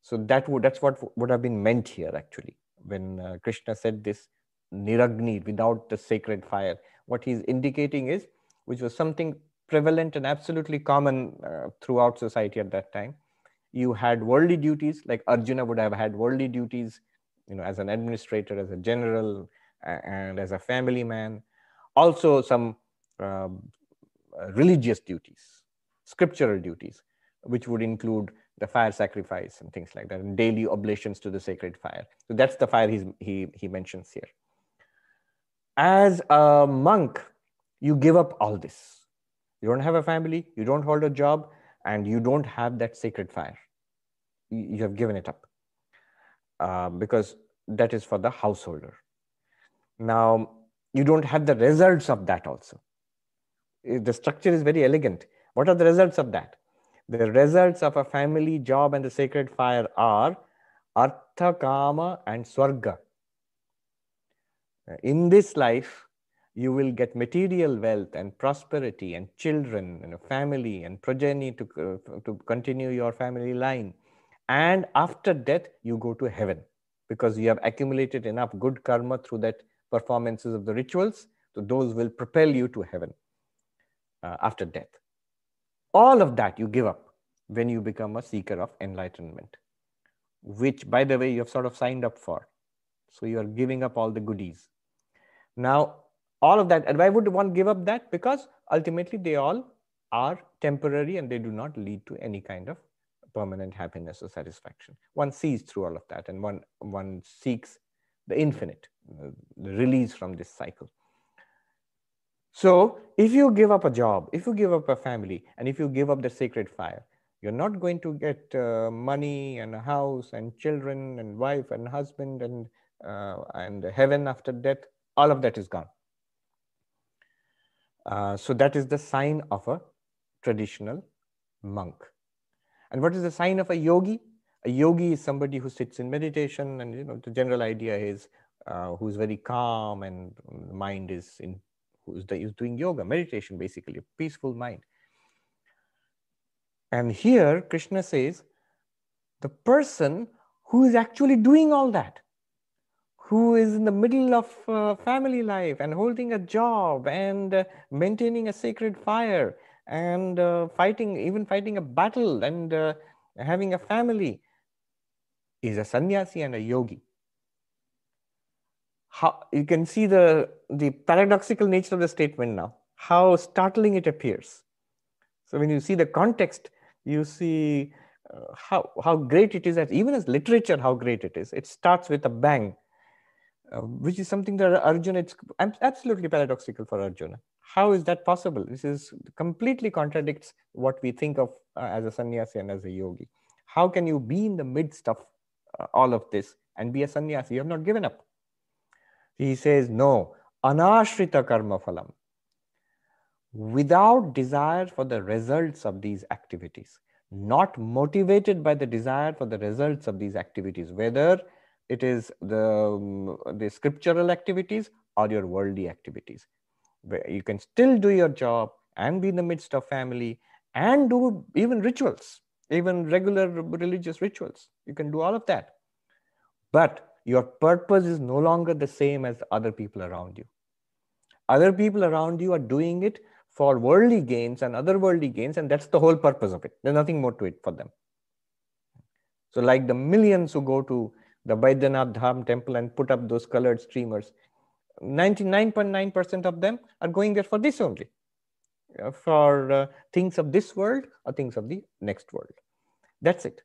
So that would that's what would have been meant here actually when uh, Krishna said this niragni without the sacred fire. What he's indicating is, which was something prevalent and absolutely common uh, throughout society at that time. You had worldly duties, like Arjuna would have had worldly duties, you know, as an administrator, as a general, and as a family man. Also, some um, religious duties, scriptural duties, which would include the fire sacrifice and things like that, and daily oblations to the sacred fire. So that's the fire he's, he he mentions here. As a monk, you give up all this you don't have a family, you don't hold a job, and you don't have that sacred fire. You have given it up uh, because that is for the householder. Now, you don't have the results of that also. The structure is very elegant. What are the results of that? The results of a family, job, and the sacred fire are Artha, Kama, and Swarga. In this life, you will get material wealth and prosperity and children and a family and progeny to, uh, to continue your family line. And after death, you go to heaven because you have accumulated enough good karma through that performances of the rituals. So those will propel you to heaven uh, after death. All of that you give up when you become a seeker of enlightenment, which, by the way, you have sort of signed up for. So you are giving up all the goodies. Now, all of that. And why would one give up that? Because ultimately they all are temporary and they do not lead to any kind of permanent happiness or satisfaction. One sees through all of that and one, one seeks the infinite, uh, the release from this cycle. So if you give up a job, if you give up a family, and if you give up the sacred fire, you're not going to get uh, money and a house and children and wife and husband and, uh, and heaven after death. All of that is gone. Uh, so that is the sign of a traditional monk. And what is the sign of a yogi? A yogi is somebody who sits in meditation, and you know the general idea is uh, who's very calm and mind is in who's, doing yoga, meditation, basically a peaceful mind. And here Krishna says the person who is actually doing all that who is in the middle of uh, family life and holding a job and uh, maintaining a sacred fire and uh, fighting, even fighting a battle and uh, having a family, is a sannyasi and a yogi. How, you can see the, the paradoxical nature of the statement now, how startling it appears. So when you see the context, you see uh, how, how great it is, as, even as literature, how great it is. It starts with a bang uh, which is something that Arjuna, it's absolutely paradoxical for Arjuna. How is that possible? This is completely contradicts what we think of uh, as a sannyasi and as a yogi. How can you be in the midst of uh, all of this and be a sannyasi? You have not given up. He says, no, anashrita karma phalam. Without desire for the results of these activities, not motivated by the desire for the results of these activities, whether it is the, um, the scriptural activities or your worldly activities. You can still do your job and be in the midst of family and do even rituals. even regular religious rituals. You can do all of that. But your purpose is no longer the same as other people around you. Other people around you are doing it for worldly gains and other worldly gains, and that's the whole purpose of it. There's nothing more to it for them. So, like the millions who go to the Baidyanath Dham temple and put up those colored streamers, 99.9% of them are going there for this only uh, for uh, things of this world or things of the next world. That's it.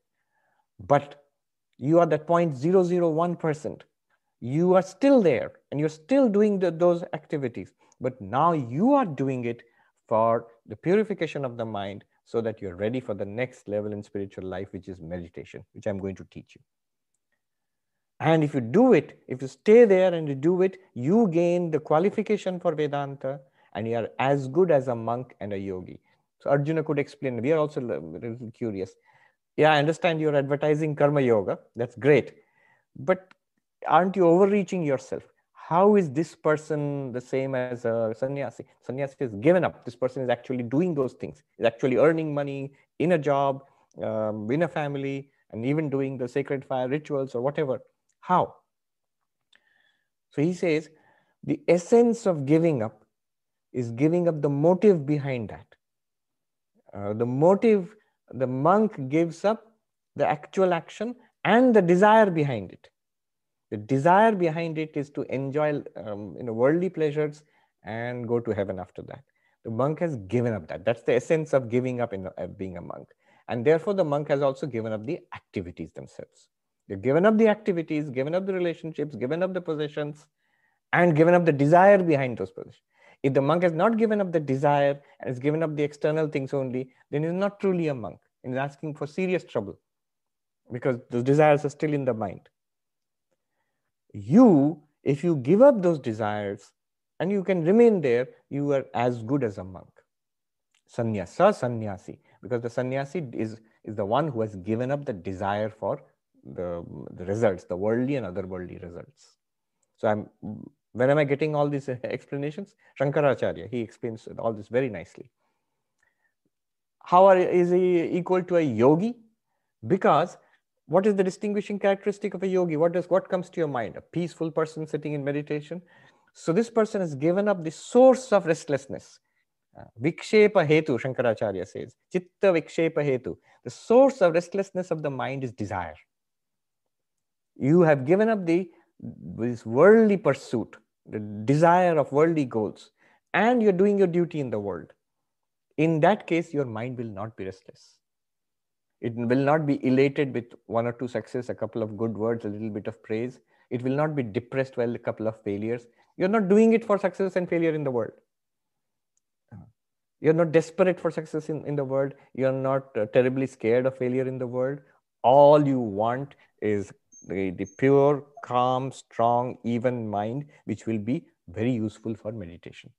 But you are that 0.001%. You are still there and you're still doing the, those activities. But now you are doing it for the purification of the mind so that you're ready for the next level in spiritual life, which is meditation, which I'm going to teach you. And if you do it, if you stay there and you do it, you gain the qualification for Vedanta and you are as good as a monk and a yogi. So Arjuna could explain. We are also a little curious. Yeah, I understand you're advertising karma yoga. That's great. But aren't you overreaching yourself? How is this person the same as a sannyasi? Sannyasi is given up. This person is actually doing those things, is actually earning money in a job, um, in a family, and even doing the sacred fire rituals or whatever how? So he says the essence of giving up is giving up the motive behind that. Uh, the motive, the monk gives up the actual action and the desire behind it. The desire behind it is to enjoy um, you know, worldly pleasures and go to heaven after that. The monk has given up that. That's the essence of giving up in uh, being a monk. And therefore, the monk has also given up the activities themselves. They've given up the activities, given up the relationships, given up the possessions, and given up the desire behind those possessions. If the monk has not given up the desire and has given up the external things only, then he's not truly a monk. He's asking for serious trouble because those desires are still in the mind. You, if you give up those desires and you can remain there, you are as good as a monk. Sannyasa, sannyasi, because the sannyasi is, is the one who has given up the desire for the, the results, the worldly and otherworldly results. So I'm where am I getting all these explanations? Shankaracharya, he explains all this very nicely. How are, is he equal to a yogi? Because what is the distinguishing characteristic of a yogi? What does what comes to your mind? A peaceful person sitting in meditation. So this person has given up the source of restlessness. Uh, vikshepa hetu, Shankaracharya says. Chitta vikshepa hetu. The source of restlessness of the mind is desire you have given up the this worldly pursuit the desire of worldly goals and you're doing your duty in the world in that case your mind will not be restless. It will not be elated with one or two success a couple of good words a little bit of praise. It will not be depressed by a couple of failures. You're not doing it for success and failure in the world. You're not desperate for success in, in the world. You're not uh, terribly scared of failure in the world. All you want is the, the pure, calm, strong, even mind, which will be very useful for meditation.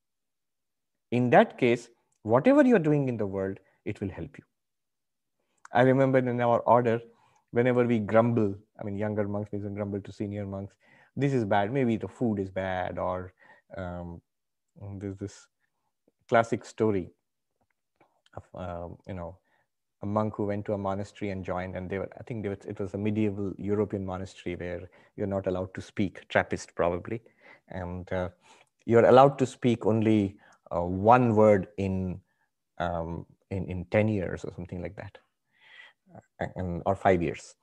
In that case, whatever you're doing in the world, it will help you. I remember in our order, whenever we grumble, I mean, younger monks may grumble to senior monks, this is bad, maybe the food is bad, or um, there's this classic story of, um, you know, a monk who went to a monastery and joined, and they were, I think were, it was a medieval European monastery where you're not allowed to speak, Trappist probably, and uh, you're allowed to speak only uh, one word in, um, in in ten years or something like that, uh, and, or five years.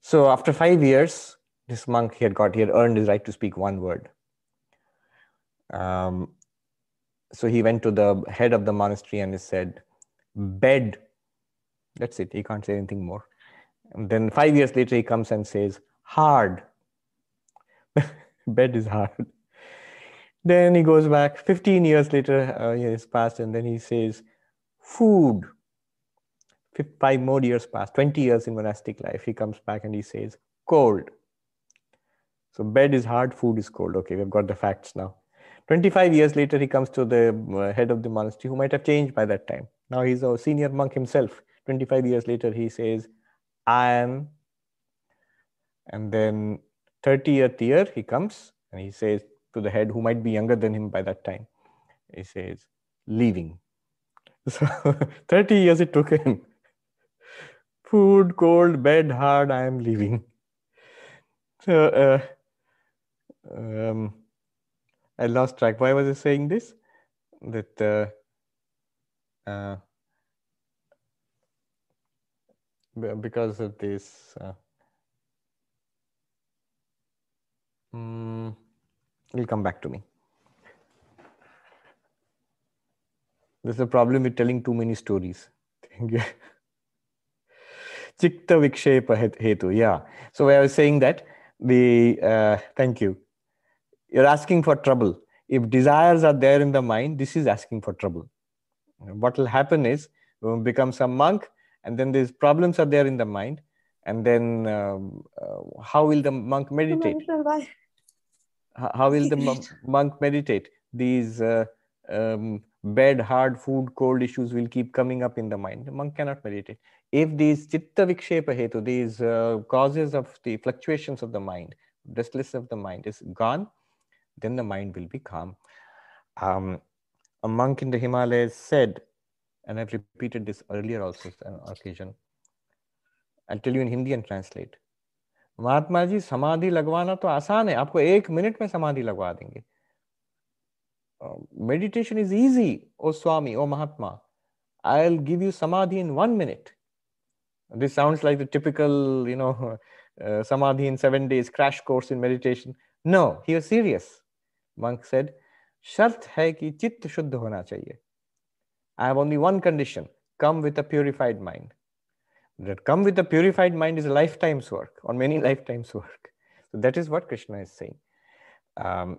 So after five years, this monk he had got he had earned his right to speak one word. Um, so he went to the head of the monastery and he said, "Bed that's it. He can't say anything more. And then five years later, he comes and says, hard. Bed is hard. Then he goes back. 15 years later, uh, has passed, and then he says, food. Five more years pass, 20 years in monastic life. He comes back and he says, cold. So bed is hard, food is cold. Okay, we've got the facts now. 25 years later, he comes to the uh, head of the monastery who might have changed by that time. Now he's a senior monk himself. 25 years later, he says, I am. And then 30th year, he comes and he says to the head, who might be younger than him by that time, he says, leaving. So 30 years it took him. Food, cold, bed, hard, I am leaving. So, uh, um, I lost track. Why was I saying this? That uh, uh, because of this. Uh, um, it'll come back to me. There's a problem with telling too many stories. Chitta vikshepa hetu. Yeah. So I was saying that the uh, thank you. You're asking for trouble. If desires are there in the mind, this is asking for trouble. What will happen is we become some monk, and then these problems are there in the mind, and then um, uh, how will the monk meditate? How will the monk meditate? These uh, um, bed, hard food, cold issues will keep coming up in the mind. The monk cannot meditate. If these chitta vikshepa hetu, these uh, causes of the fluctuations of the mind, restlessness of the mind is gone, then the mind will be calm. Um, a monk in the Himalayas said, and I've repeated this earlier also on occasion. I'll tell you in Hindi and translate. Mahatma ji समाधि लगवाना तो आसान है आपको एक minute में समाधि लगवा देंगे um, meditation is easy, oh Swami, oh Mahatma. I'll give you samadhi in one minute. This sounds like the typical, you know, uh, samadhi in seven days crash course in meditation. No, he was serious. Monk said, शर्त है कि चित्त शुद्ध होना चाहिए I have only one condition come with a purified mind. That come with a purified mind is a lifetime's work, or many lifetimes' work. So that is what Krishna is saying. Um,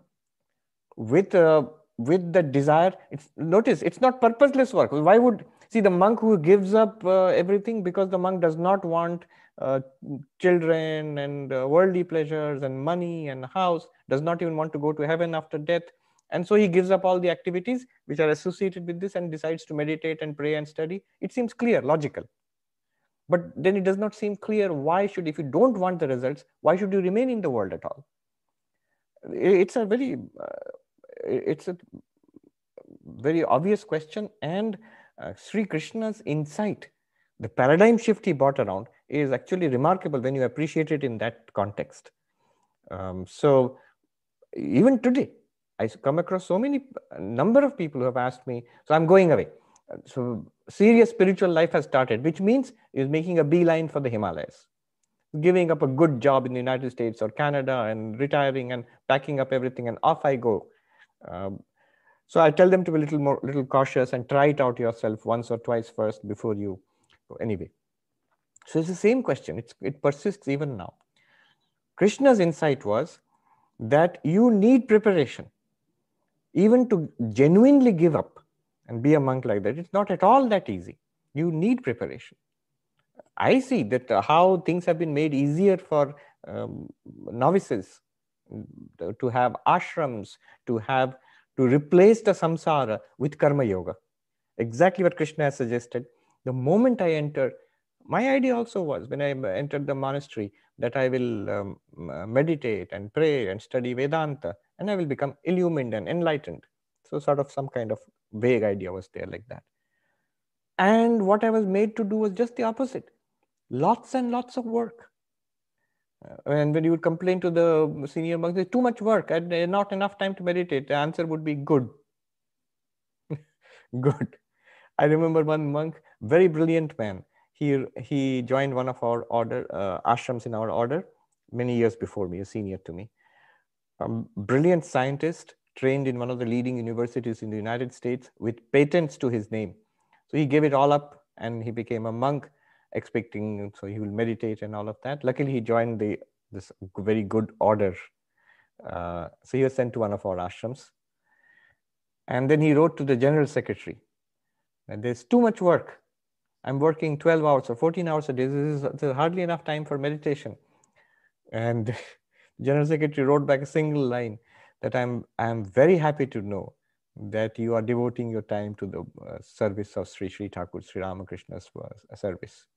with a with the desire it's notice it's not purposeless work why would see the monk who gives up uh, everything because the monk does not want uh, children and uh, worldly pleasures and money and house does not even want to go to heaven after death and so he gives up all the activities which are associated with this and decides to meditate and pray and study. It seems clear logical. But then it does not seem clear why should if you don't want the results why should you remain in the world at all? It's a very uh, it's a very obvious question. And uh, Sri Krishna's insight, the paradigm shift he brought around is actually remarkable when you appreciate it in that context. Um, so even today, I come across so many number of people who have asked me, so I'm going away. So serious spiritual life has started, which means is making a beeline for the Himalayas, giving up a good job in the United States or Canada and retiring and packing up everything and off I go um, so I tell them to be a little more, little cautious and try it out yourself once or twice first before you go. Anyway, so it's the same question. It's, it persists even now. Krishna's insight was that you need preparation, even to genuinely give up and be a monk like that. It's not at all that easy. You need preparation. I see that uh, how things have been made easier for um, novices to have ashrams, to have to replace the samsara with karma yoga. Exactly what Krishna has suggested. The moment I enter, my idea also was when I entered the monastery that I will um, meditate and pray and study Vedanta and I will become illumined and enlightened. So, sort of some kind of vague idea was there like that. And what I was made to do was just the opposite lots and lots of work uh, and when you would complain to the senior monk, there's too much work and not enough time to meditate. The answer would be good. good. I remember one monk, very brilliant man. He he joined one of our order uh, ashrams in our order many years before me, a senior to me. Um, brilliant scientist, trained in one of the leading universities in the United States with patents to his name. So he gave it all up and he became a monk expecting so he will meditate and all of that. Luckily he joined the this very good order. Uh, so he was sent to one of our ashrams. And then he wrote to the general secretary that there's too much work. I'm working 12 hours or 14 hours a day. This is hardly enough time for meditation. And general secretary wrote back a single line that i'm i'm very happy to know that you are devoting your time to the uh, service of Sri Sri Thakur Sri Ramakrishna's uh, service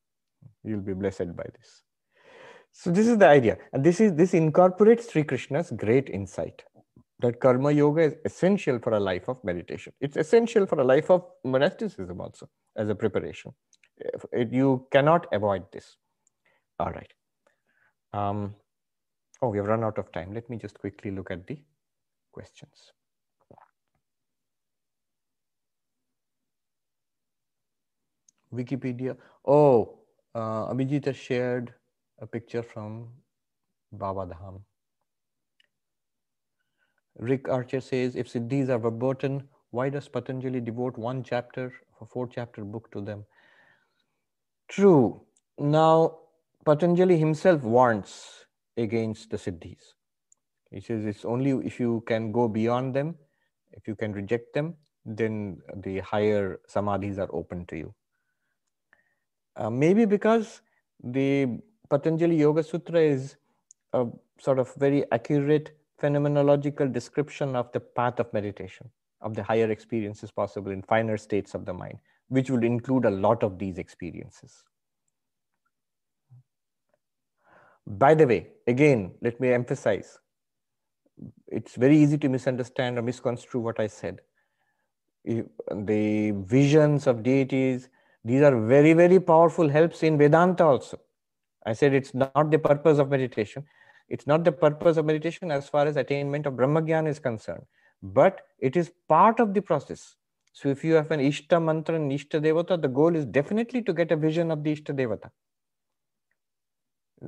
you'll be blessed by this so this is the idea and this is this incorporates sri krishna's great insight that karma yoga is essential for a life of meditation. It's essential for a life of monasticism also as a preparation. You cannot avoid this. All right. Um, oh, we have run out of time. Let me just quickly look at the questions. Wikipedia. Oh, uh, has shared a picture from Baba Dham. Rick Archer says, if Siddhis are verboten, why does Patanjali devote one chapter, a four chapter book to them? True. Now, Patanjali himself warns against the Siddhis. He says it's only if you can go beyond them, if you can reject them, then the higher samadhis are open to you. Uh, maybe because the Patanjali Yoga Sutra is a sort of very accurate phenomenological description of the path of meditation, of the higher experiences possible in finer states of the mind, which would include a lot of these experiences. By the way, again, let me emphasize it's very easy to misunderstand or misconstrue what I said. The visions of deities, these are very, very powerful helps in Vedanta also. I said it's not the purpose of meditation. It's not the purpose of meditation as far as attainment of Brahmagyan is concerned, but it is part of the process. So if you have an Ishta mantra and Ishta Devata, the goal is definitely to get a vision of the Ishta Devata.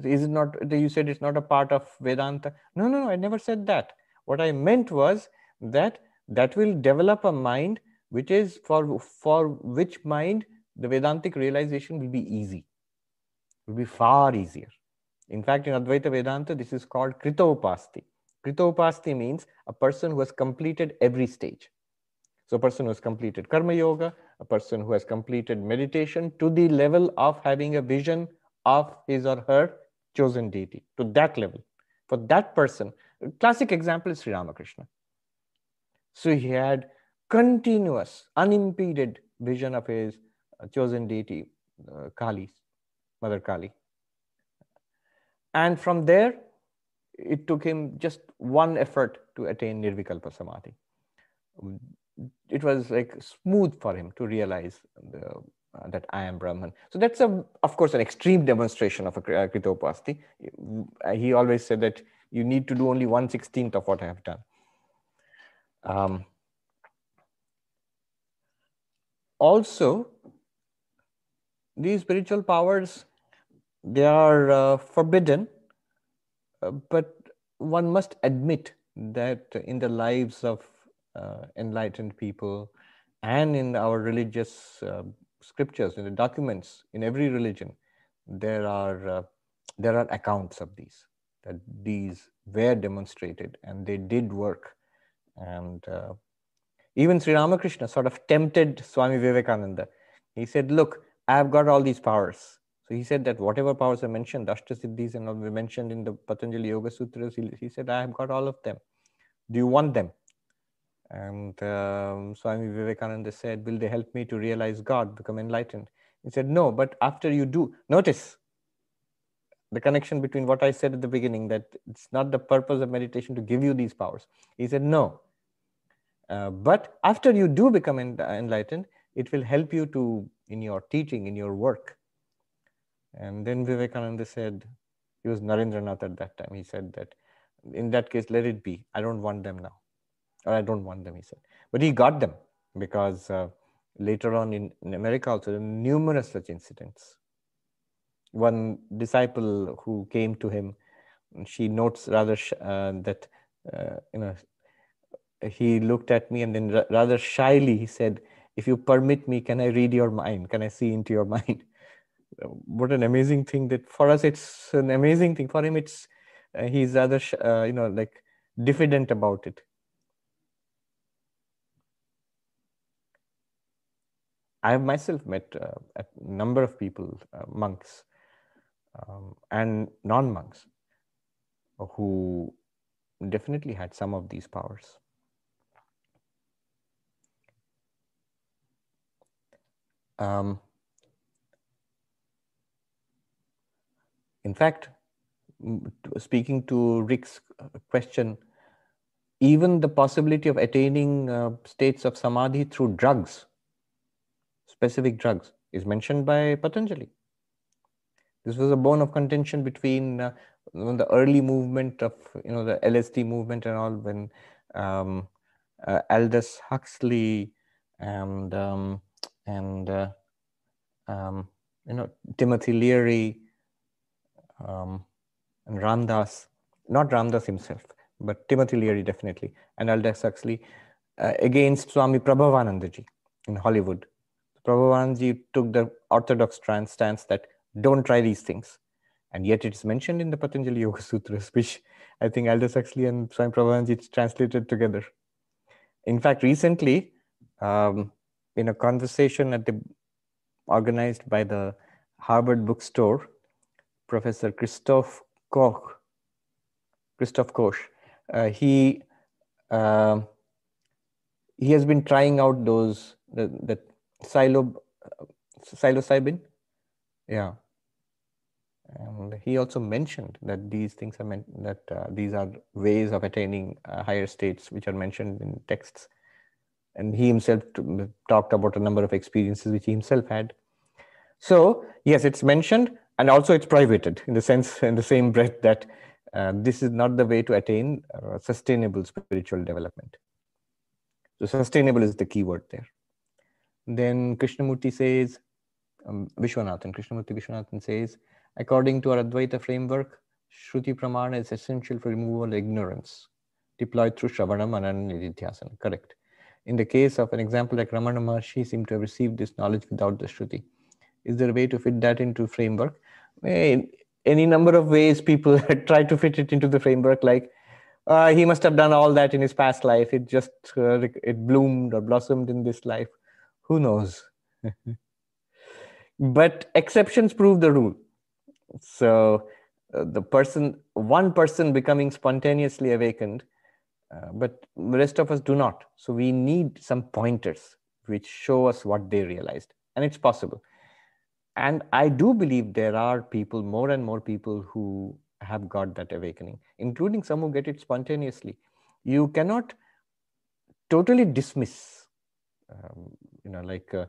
Is it not, you said it's not a part of Vedanta? No, no, no, I never said that. What I meant was that that will develop a mind which is for, for which mind the Vedantic realization will be easy, will be far easier. In fact, in Advaita Vedanta, this is called Kritopasti. Kritopasti means a person who has completed every stage. So, a person who has completed Karma Yoga, a person who has completed meditation to the level of having a vision of his or her chosen deity, to that level. For that person, classic example is Sri Ramakrishna. So, he had continuous, unimpeded vision of his chosen deity, uh, Kali, Mother Kali. And from there, it took him just one effort to attain Nirvikalpa Samadhi. It was like smooth for him to realize the, uh, that I am Brahman. So that's a, of course, an extreme demonstration of a Kritopasti. He always said that you need to do only one sixteenth of what I have done. Um, also, these spiritual powers they are uh, forbidden uh, but one must admit that in the lives of uh, enlightened people and in our religious uh, scriptures in the documents in every religion there are uh, there are accounts of these that these were demonstrated and they did work and uh, even sri ramakrishna sort of tempted swami vivekananda he said look I've got all these powers. So he said that whatever powers are mentioned, Ashtasiddhis and all we mentioned in the Patanjali Yoga Sutras, he, he said, I have got all of them. Do you want them? And um, Swami Vivekananda said, Will they help me to realize God, become enlightened? He said, No, but after you do, notice the connection between what I said at the beginning that it's not the purpose of meditation to give you these powers. He said, No. Uh, but after you do become enlightened, it will help you to in your teaching, in your work. And then Vivekananda said, he was Narendranath at that time. He said that in that case, let it be. I don't want them now. Or I don't want them, he said. But he got them because uh, later on in, in America also, numerous such incidents. One disciple who came to him, she notes rather uh, that, uh, you know, he looked at me and then rather shyly he said, if you permit me can i read your mind can i see into your mind what an amazing thing that for us it's an amazing thing for him it's uh, he's rather uh, you know like diffident about it i have myself met uh, a number of people uh, monks um, and non-monks who definitely had some of these powers. Um, in fact, speaking to Rick's question, even the possibility of attaining uh, states of samadhi through drugs, specific drugs, is mentioned by Patanjali. This was a bone of contention between uh, the early movement of you know the LSD movement and all when um, uh, Aldous Huxley and um, and uh, um, you know Timothy Leary um, and Ram Dass, not Ram Dass himself, but Timothy Leary definitely, and Aldous Huxley uh, against Swami Prabhavanandaji in Hollywood. Prabhavanandaji took the orthodox stance that don't try these things. And yet it's mentioned in the Patanjali Yoga Sutras, which I think Aldous Huxley and Swami Prabhavanandaji translated together. In fact, recently, um, in a conversation at the organized by the Harvard bookstore, Professor Christoph Koch, Christoph Koch, uh, he uh, he has been trying out those the silo psilocybin, yeah. And he also mentioned that these things are meant that uh, these are ways of attaining uh, higher states, which are mentioned in texts. And he himself talked about a number of experiences which he himself had. So yes, it's mentioned, and also it's privated in the sense, in the same breath that uh, this is not the way to attain uh, sustainable spiritual development. So sustainable is the key word there. Then Krishnamurti says, um, Vishwanathan, Krishnamurti Vishwanathan says, according to our Advaita framework, Shruti Pramana is essential for removal of ignorance, deployed through Shravana, Manana, Nididhyasana. Correct. In the case of an example like Ramana Maharshi seemed to have received this knowledge without the Shruti. Is there a way to fit that into framework? In any number of ways people try to fit it into the framework, like uh, he must have done all that in his past life. It just uh, it bloomed or blossomed in this life. Who knows? but exceptions prove the rule. So uh, the person one person becoming spontaneously awakened uh, but the rest of us do not. So we need some pointers which show us what they realized and it's possible. And i do believe there are people more and more people who have got that awakening including some who get it spontaneously. You cannot totally dismiss um, you know like uh,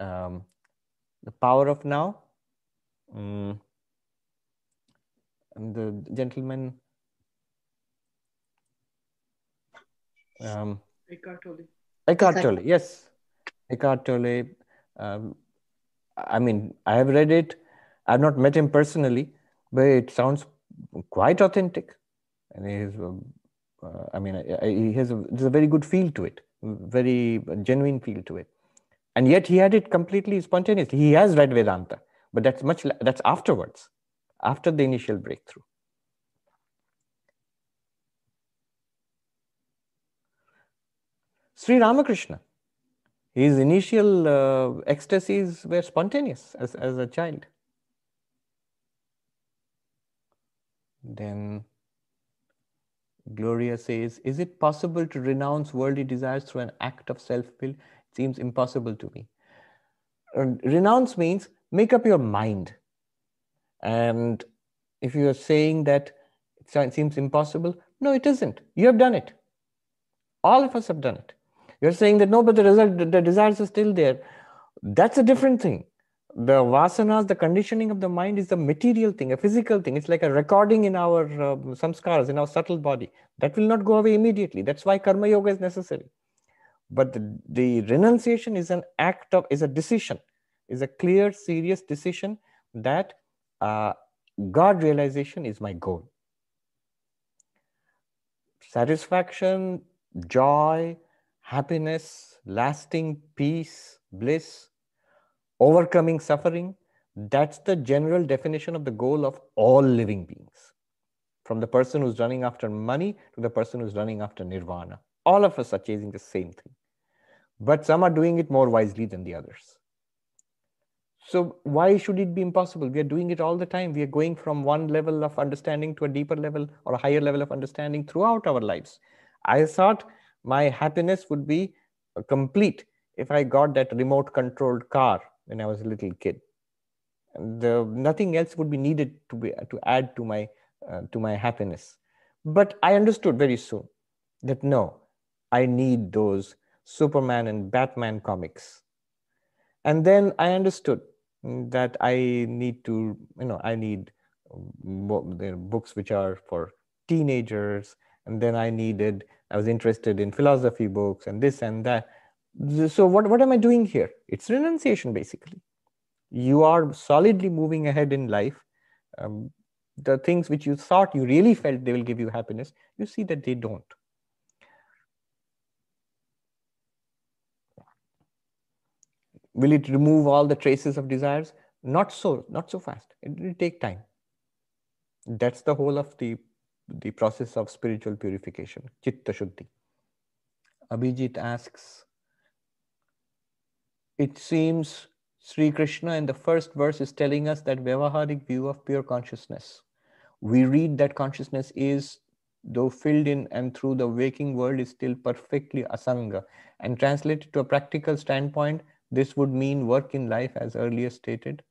um, the power of now. Mm. And the gentleman. Um,
Eckhart Tolle.
Eckhart Tolle, yes. Eckhart Tolle. Um, I mean, I have read it. I've not met him personally, but it sounds quite authentic. And he has, uh, I mean, he has a, there's a very good feel to it, very genuine feel to it. And yet he had it completely spontaneously he has read vedanta but that's much that's afterwards after the initial breakthrough. Sri ramakrishna his initial uh, ecstasies were spontaneous as, as a child. Then gloria says is it possible to renounce worldly desires through an act of self-will seems impossible to me. renounce means make up your mind. And if you are saying that it seems impossible, no, it isn't. You have done it. All of us have done it. You're saying that no, but the result, the desires are still there. That's a different thing. The vasanas, the conditioning of the mind is a material thing, a physical thing. It's like a recording in our uh, samskaras, in our subtle body. That will not go away immediately. That's why karma yoga is necessary but the, the renunciation is an act of is a decision is a clear serious decision that uh, god realization is my goal satisfaction joy happiness lasting peace bliss overcoming suffering that's the general definition of the goal of all living beings from the person who's running after money to the person who's running after nirvana all of us are chasing the same thing but some are doing it more wisely than the others. So, why should it be impossible? We are doing it all the time. We are going from one level of understanding to a deeper level or a higher level of understanding throughout our lives. I thought my happiness would be uh, complete if I got that remote controlled car when I was a little kid. The, nothing else would be needed to, be, to add to my, uh, to my happiness. But I understood very soon that no, I need those Superman and Batman comics. And then I understood that I need to, you know, I need books which are for teenagers. And then I needed, I was interested in philosophy books and this and that. So what, what am I doing here? It's renunciation, basically. You are solidly moving ahead in life. Um, the things which you thought you really felt they will give you happiness, you see that they don't. Will it remove all the traces of desires? Not so, not so fast. It will take time. That's the whole of the, the process of spiritual purification, chitta shuddhi. Abhijit asks, it seems Sri Krishna in the first verse is telling us that Vyavaharik view of pure consciousness. We read that consciousness is, though filled in and through the waking world, is still perfectly asanga. And translated to a practical standpoint, this would mean work in life as earlier stated,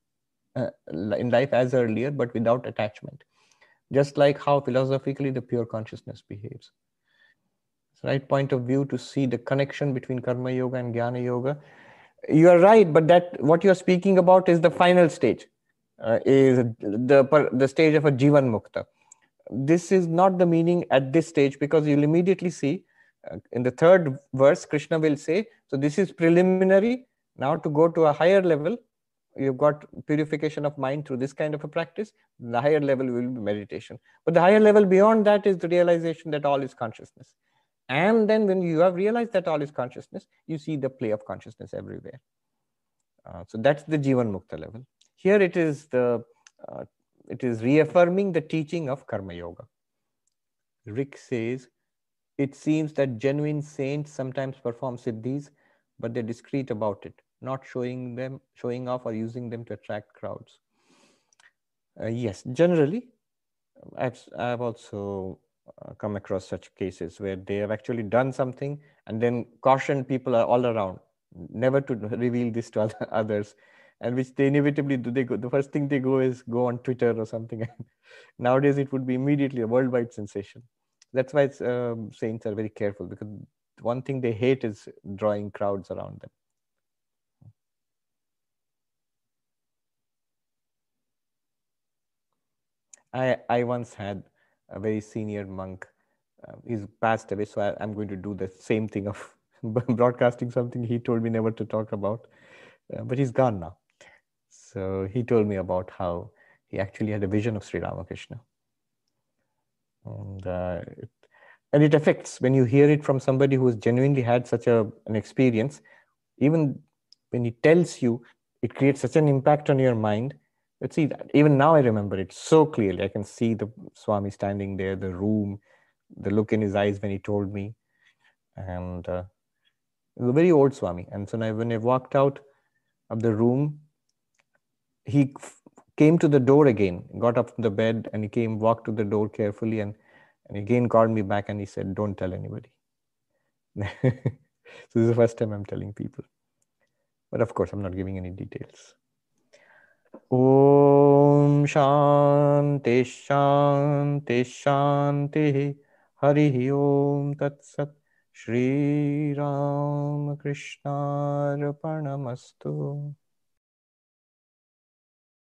uh, in life as earlier, but without attachment. Just like how philosophically the pure consciousness behaves. It's right point of view to see the connection between karma yoga and jnana yoga you are right but that what you're speaking about is the final stage uh, is the the stage of a jivan mukta. This is not the meaning at this stage because you'll immediately see uh, in the third verse krishna will say so this is preliminary. Now to go to a higher level you've got purification of mind through this kind of a practice. The higher level will be meditation. But the higher level beyond that is the realization that all is consciousness and then when you have realized that all is consciousness, you see the play of consciousness everywhere. Uh, so that's the Jivan Mukta level. Here it is the uh, it is reaffirming the teaching of Karma Yoga. Rick says, it seems that genuine saints sometimes perform siddhis, but they're discreet about it, not showing them, showing off or using them to attract crowds. Uh, yes, generally, I've, I've also uh, come across such cases where they have actually done something and then cautioned people are all around never to reveal this to others and which they inevitably do. They go the first thing they go is go on twitter or something. Nowadays it would be immediately a worldwide sensation. That's why um, saints are very careful because one thing they hate is drawing crowds around them. I i once had a very senior monk. Uh, he's passed away, so I, am going to do the same thing of broadcasting something he told me never to talk about. Uh, but he's gone now. So he told me about how he actually had a vision of Sri Ramakrishna. And, uh, it, and it affects when you hear it from somebody who has genuinely had such a, an experience, even when he tells you, it creates such an impact on your mind Let's see that. Even now, I remember it so clearly. I can see the Swami standing there, the room, the look in his eyes when he told me. And uh, a very old Swami. And so now when I walked out of the room, he came to the door again, got up from the bed, and he came, walked to the door carefully, and, and again called me back and he said, Don't tell anybody. so this is the first time I'm telling people. But of course, I'm not giving any details. Om Shanti शांति शांति हरि ओम तत्सत श्री राम कृष्णार्पणमस्तु